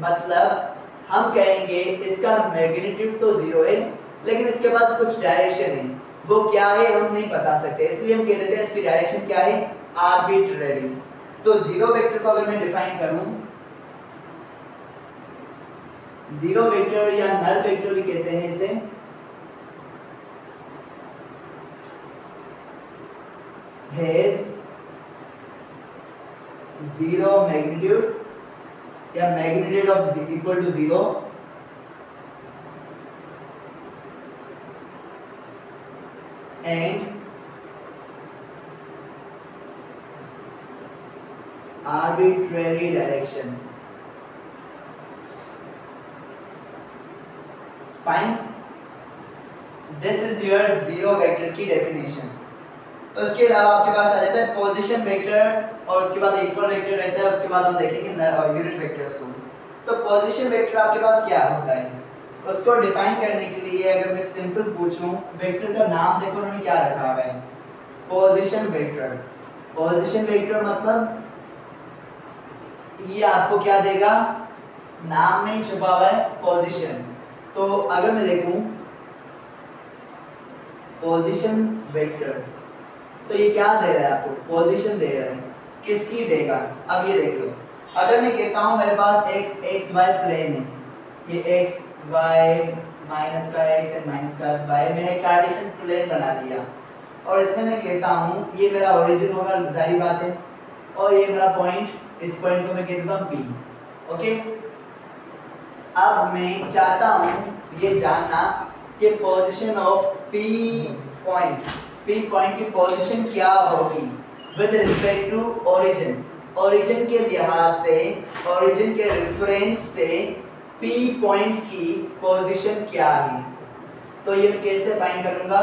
मतलब हम कहेंगे इसका मैग्नीट्यूड तो ज़ीरो है, लेकिन इसके पास कुछ डायरेक्शन है। वो क्या है, हम नहीं बता सकते। इसलिए हम कह देते हैं इसकी डायरेक्शन क्या है? आर्बिट्ररी तो ज़ीरो वेक्टर को अगर मैं डिफाइन करूँ ज़ीरो वेक्टर या नल वेक्टर भी कहते हैं इसे। हैज़ ज़ीरो मैग्नीट्यूड या magnitude of equal to zero and arbitrary direction fine. This is your zero vector की definition. उसके अलावा आपके पास आ जाता है पोजीशन वेक्टर और उसके बाद इक्वल वेक्टर रहता है, उसके बाद हम देखेंगे यूनिट वेक्टर्स को। तो पोजीशन वेक्टर आपके पास क्या होता है? उसको डिफाइन करने के लिए अगर मैं सिंपल पूछूँ वेक्टर का नाम देखो, उन्होंने क्या रखा हुआ है? पोजीशन वेक्टर पोजीशन वेक्टर मतलब ये आपको क्या देगा? नाम नहीं छुपा हुआ है पोजीशन तो अगर मैं देखूँ पोजीशन वेक्टर तो ये क्या दे रहा है आपको? पोजीशन दे रहा है। किसकी देगा? अब ये देख लो। अगर मैं कहता हूँ मेरे पास एक एक्स वाई प्लेन है, ये एक्स वाई माइनस का एक्स एंड माइनस का वाई मैंने कार्टेशियन प्लेन बना दिया। और इसमें मैं कहता हूँ, ये मेरा ओरिजिन होगा, ज़ाहिर बात है। और ये मेरा पॉइंट इस पॉइंट को मैं कहता हूँ पी ओके अब मैं चाहता हूँ ये जानना कि position of P point P point की पोजीशन क्या होगी with respect to origin origin के लिहाज से ओरिजिन के रेफरेंस से पी पॉइंट की पोजीशन क्या है? तो ये मैं कैसे फाइंड करूँगा?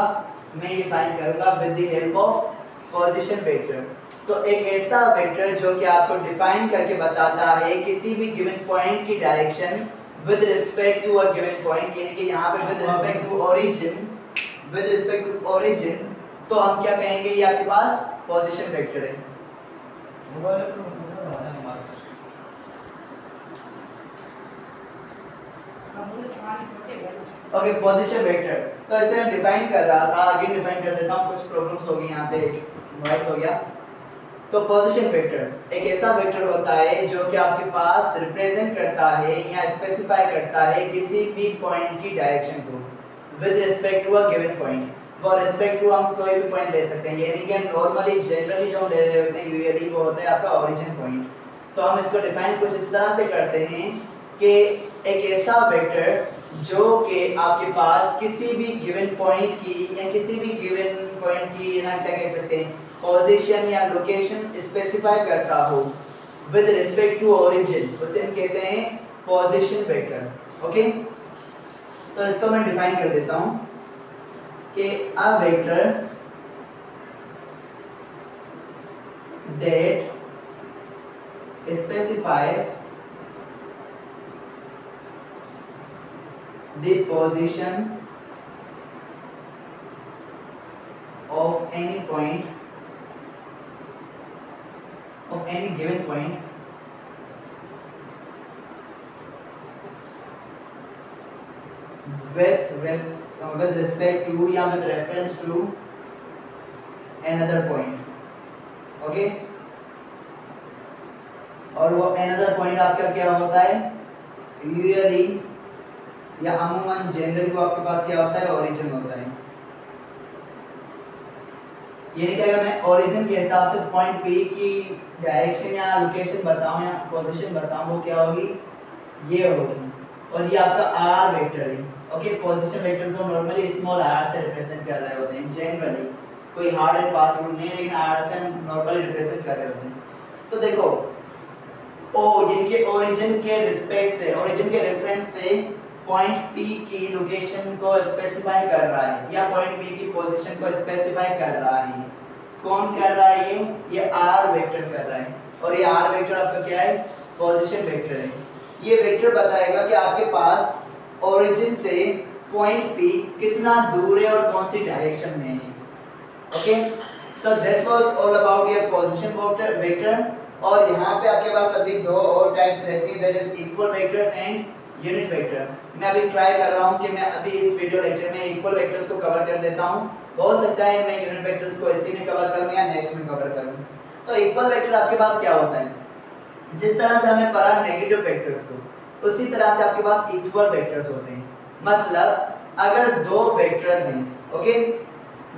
मैं ये फाइंड करूँगा with the help of position vector तो एक ऐसा वेक्टर जो कि आपको डिफाइन करके बताता है किसी भी गिवन पॉइंट की direction with respect to a given point यानी कि यहाँ पे with respect to origin with respect to origin तो हम क्या कहेंगे? ये आपके पास पोजीशन वेक्टर है। ओके पोजीशन वेक्टर तो इसे मैं डिफाइन कर रहा था आगे डिफाइन कर देता हूँ कुछ प्रॉब्लम्स हो गई यहाँ पे नॉइस हो गया। तो पोजीशन वेक्टर एक ऐसा वेक्टर होता है जो कि आपके पास रिप्रेजेंट करता है या स्पेसिफाई करता है किसी भी पॉइंट की डायरेक्शन को with respect to a given point वो रिस्पेक्ट टू हम कोई भी पॉइंट ले सकते हैं। यानी कि हम नॉर्मली जनरली जो ले रहे होते हैं यूजुअली वो होता है आपका ओरिजिन पॉइंट तो हम इसको डिफाइन कुछ इस तरह से करते हैं कि एक ऐसा वेक्टर जो कि आपके पास किसी भी गिवन पॉइंट की या किसी भी गिवन पॉइंट की ना क्या कह सकते हैं पोजीशन या लोकेशन स्पेसिफाई करता हो. विद रिस्पेक्ट टू ओरिजिन उसे हम कहते हैं पोजीशन वेक्टर ओके तो इसको मैं डिफाइन कर देता हूँ कि a vector that specifies the position of any point of any given point with with uh, with respect to या with reference to another point okay और वो another point आपका क्या होता है usually या अमूमन जनरली वो आपके पास क्या होता है origin होता है यानी कि अगर मैं ओरिजिन के हिसाब से पॉइंट पी की डायरेक्शन या लोकेशन बताऊँ या पोजीशन बताऊँ, वो क्या होगी? ये होगी। और ये आपका आर वेक्टर है। ओके पोजीशन वेक्टर को नॉर्मली स्मॉल आर से रिप्रेजेंट कर रहे होते हैं जनरली कोई हार्ड एंड फास्ट रूल नहीं है, लेकिन आर से हम नॉर्मली रिप्रेजेंट कर रहे होते हैं। तो देखो, ओ यानी कि ओरिजिन के रिस्पेक्ट से ओरिजिन के रेफरेंस से पॉइंट पी की लोकेशन को स्पेसिफाई कर रहा है या पॉइंट पी की पोजीशन को स्पेसिफाई कर रहा है। कौन कर रहा है ये? ये आर वेक्टर कर रहा है। और ये आर वेक्टर आपका क्या है? पोजीशन वेक्टर है। ये वेक्टर बताएगा कि आपके पास ओरिजिन से पॉइंट पी कितना दूर है और कौन सी डायरेक्शन में है। Okay so this was all about your position vector और यहाँ पे आपके पास अभी दो और टाइप्स रहती है that is equal vectors and unit vector मैं अभी ट्राई कर रहा हूँ कि मैं अभी इस वीडियो लेक्चर में इक्वल वेक्टर्स को कवर कर देता हूँ। हो सकता है मैं यूनिट वेक्टर्स को इसी में कवर करूँ या नेक्स्ट में कवर करूँ तो इक्वल वेक्टर आपके पास क्या होता है? जिस तरह से हमें पढ़ा नेगेटिव वेक्टर्स को, उसी तरह से आपके पास इक्वल वेक्टर्स होते हैं। मतलब अगर दो वेक्टर्स हैं ओके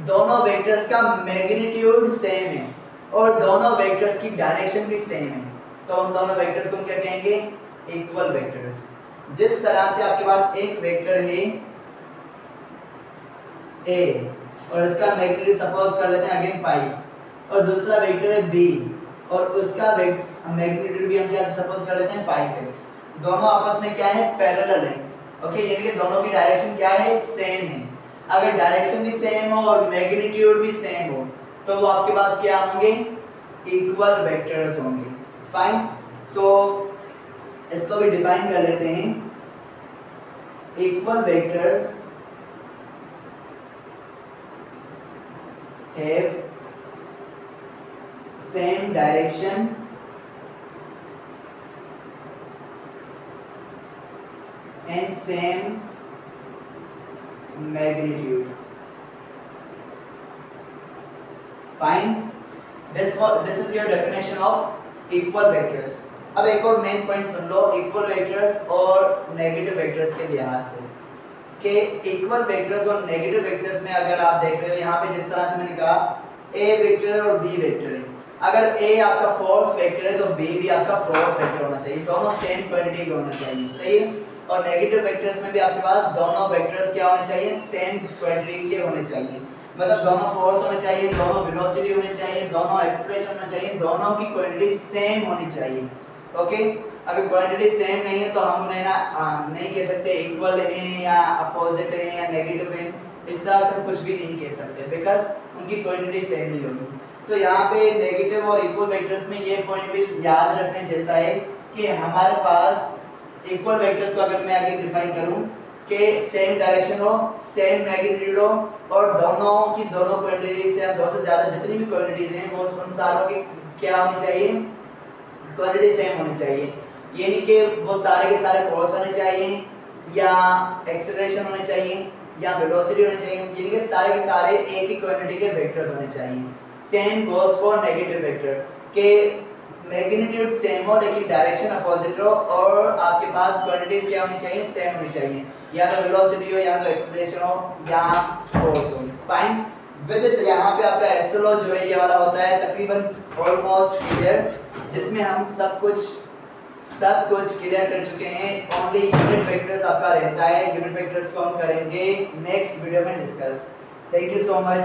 दोनों वेक्टर्स का मैग्नीट्यूड सेम है, और दोनों वेक्टर्स की डायरेक्शन भी सेम है। तो उन दोनों वेक्टर्स को हम क्या कहेंगे? इक्वल वेक्टर्स जिस तरह से आपके पास एक वेक्टर है ए और इसका मैग्नीट्यूड सपोज़ कर लेते हैं अगेन फाइव और दूसरा वेक्टर है बी और उसका मैग्नीट्यूड भी हम क्या सपोज़ कर लेते हैं फाइव है। दोनों आपस में क्या है? पैरेलल है। ओके यानी कि दोनों की डायरेक्शन क्या है? सेम है। अगर डायरेक्शन भी सेम हो और मैग्नीट्यूड भी सेम हो तो वो आपके पास क्या होंगे? इक्वल वेक्टर्स होंगे। फाइन सो so, इसको भी डिफाइन कर लेते हैं. Equal vectors have same direction and same magnitude fine this this is your definition of equal vectors अब एक और मेन पॉइंट सुन लो इक्वल वेक्टर्स और नेगेटिव वेक्टर्स के लिहाज से। कि इक्वल वेक्टर्स और नेगेटिव वेक्टर्स में अगर आप देख रहे हो, यहाँ पे जिस तरह से मैंने कहा ए वेक्टर और बी वेक्टर है। अगर ए आपका फोर्स वेक्टर है तो बी भी आपका फोर्स वेक्टर होना चाहिए। दोनों सेम क्वांटिटी के होना चाहिए, सही और नेगेटिव वेक्टर्स में भी आपके पास दोनों वेक्टर्स क्या होने चाहिए? सेम क्वांटिटी के होने चाहिए। मतलब दोनों फोर्स होने चाहिए, दोनों वेलोसिटी होनी चाहिए, दोनों एक्सप्रेशन होना चाहिए, दोनों की क्वांटिटी सेम होनी चाहिए। ओके अगर क्वांटिटी सेम नहीं है तो हम उन्हें ना नहीं कह सकते इक्वल है या अपोजिट है या नेगेटिव है। इस तरह से कुछ भी नहीं कह सकते बिकॉज़ उनकी क्वांटिटी सेम नहीं होगी। तो यहाँ पे नेगेटिव और इक्वल वेक्टर्स में ये पॉइंट भी याद रखने जैसा है कि हमारे पास इक्वल वेक्टर्स को अगर मैं आगे डिफाइन करूँ, के सेम डायरेक्शन हो सेम मैग्नीट्यूड हो, और दोनों की दोनों क्वांटिटीज या दो से ज़्यादा जितनी भी क्वांटिटीज हैं, वो उन सारों की क्या होनी चाहिए? क्वांटिटी सेम होनी चाहिए। यानी कि वो सारे के सारे फोर्स होने चाहिए, या एक्सेलरेशन होने चाहिए, या वेलोसिटी होनी चाहिए। यानी कि सारे के सारे एक ही क्वांटिटी के वेक्टर्स होने चाहिए। Same goes for negative vector के मैग्नीट्यूड सेम हो, लेकिन डायरेक्शन अपोजिट हो, और आपके पास क्वांटिटीज क्या होनी चाहिए? सेम होनी चाहिए। या तो वेलोसिटी हो, या तो एक्सेलरेशन हो, या फोर्स हो। फाइन विद से यहाँ पे आपका एसएलओ जो है, ये वाला होता है, तकरीबन ऑलमोस्ट क्लियर जिसमें हम सब कुछ सब कुछ क्लियर कर चुके हैं। ओनली यूनिट फैक्टर्स आपका रहता है। यूनिट फैक्टर्स को हम करेंगे नेक्स्ट वीडियो में discuss thank you so much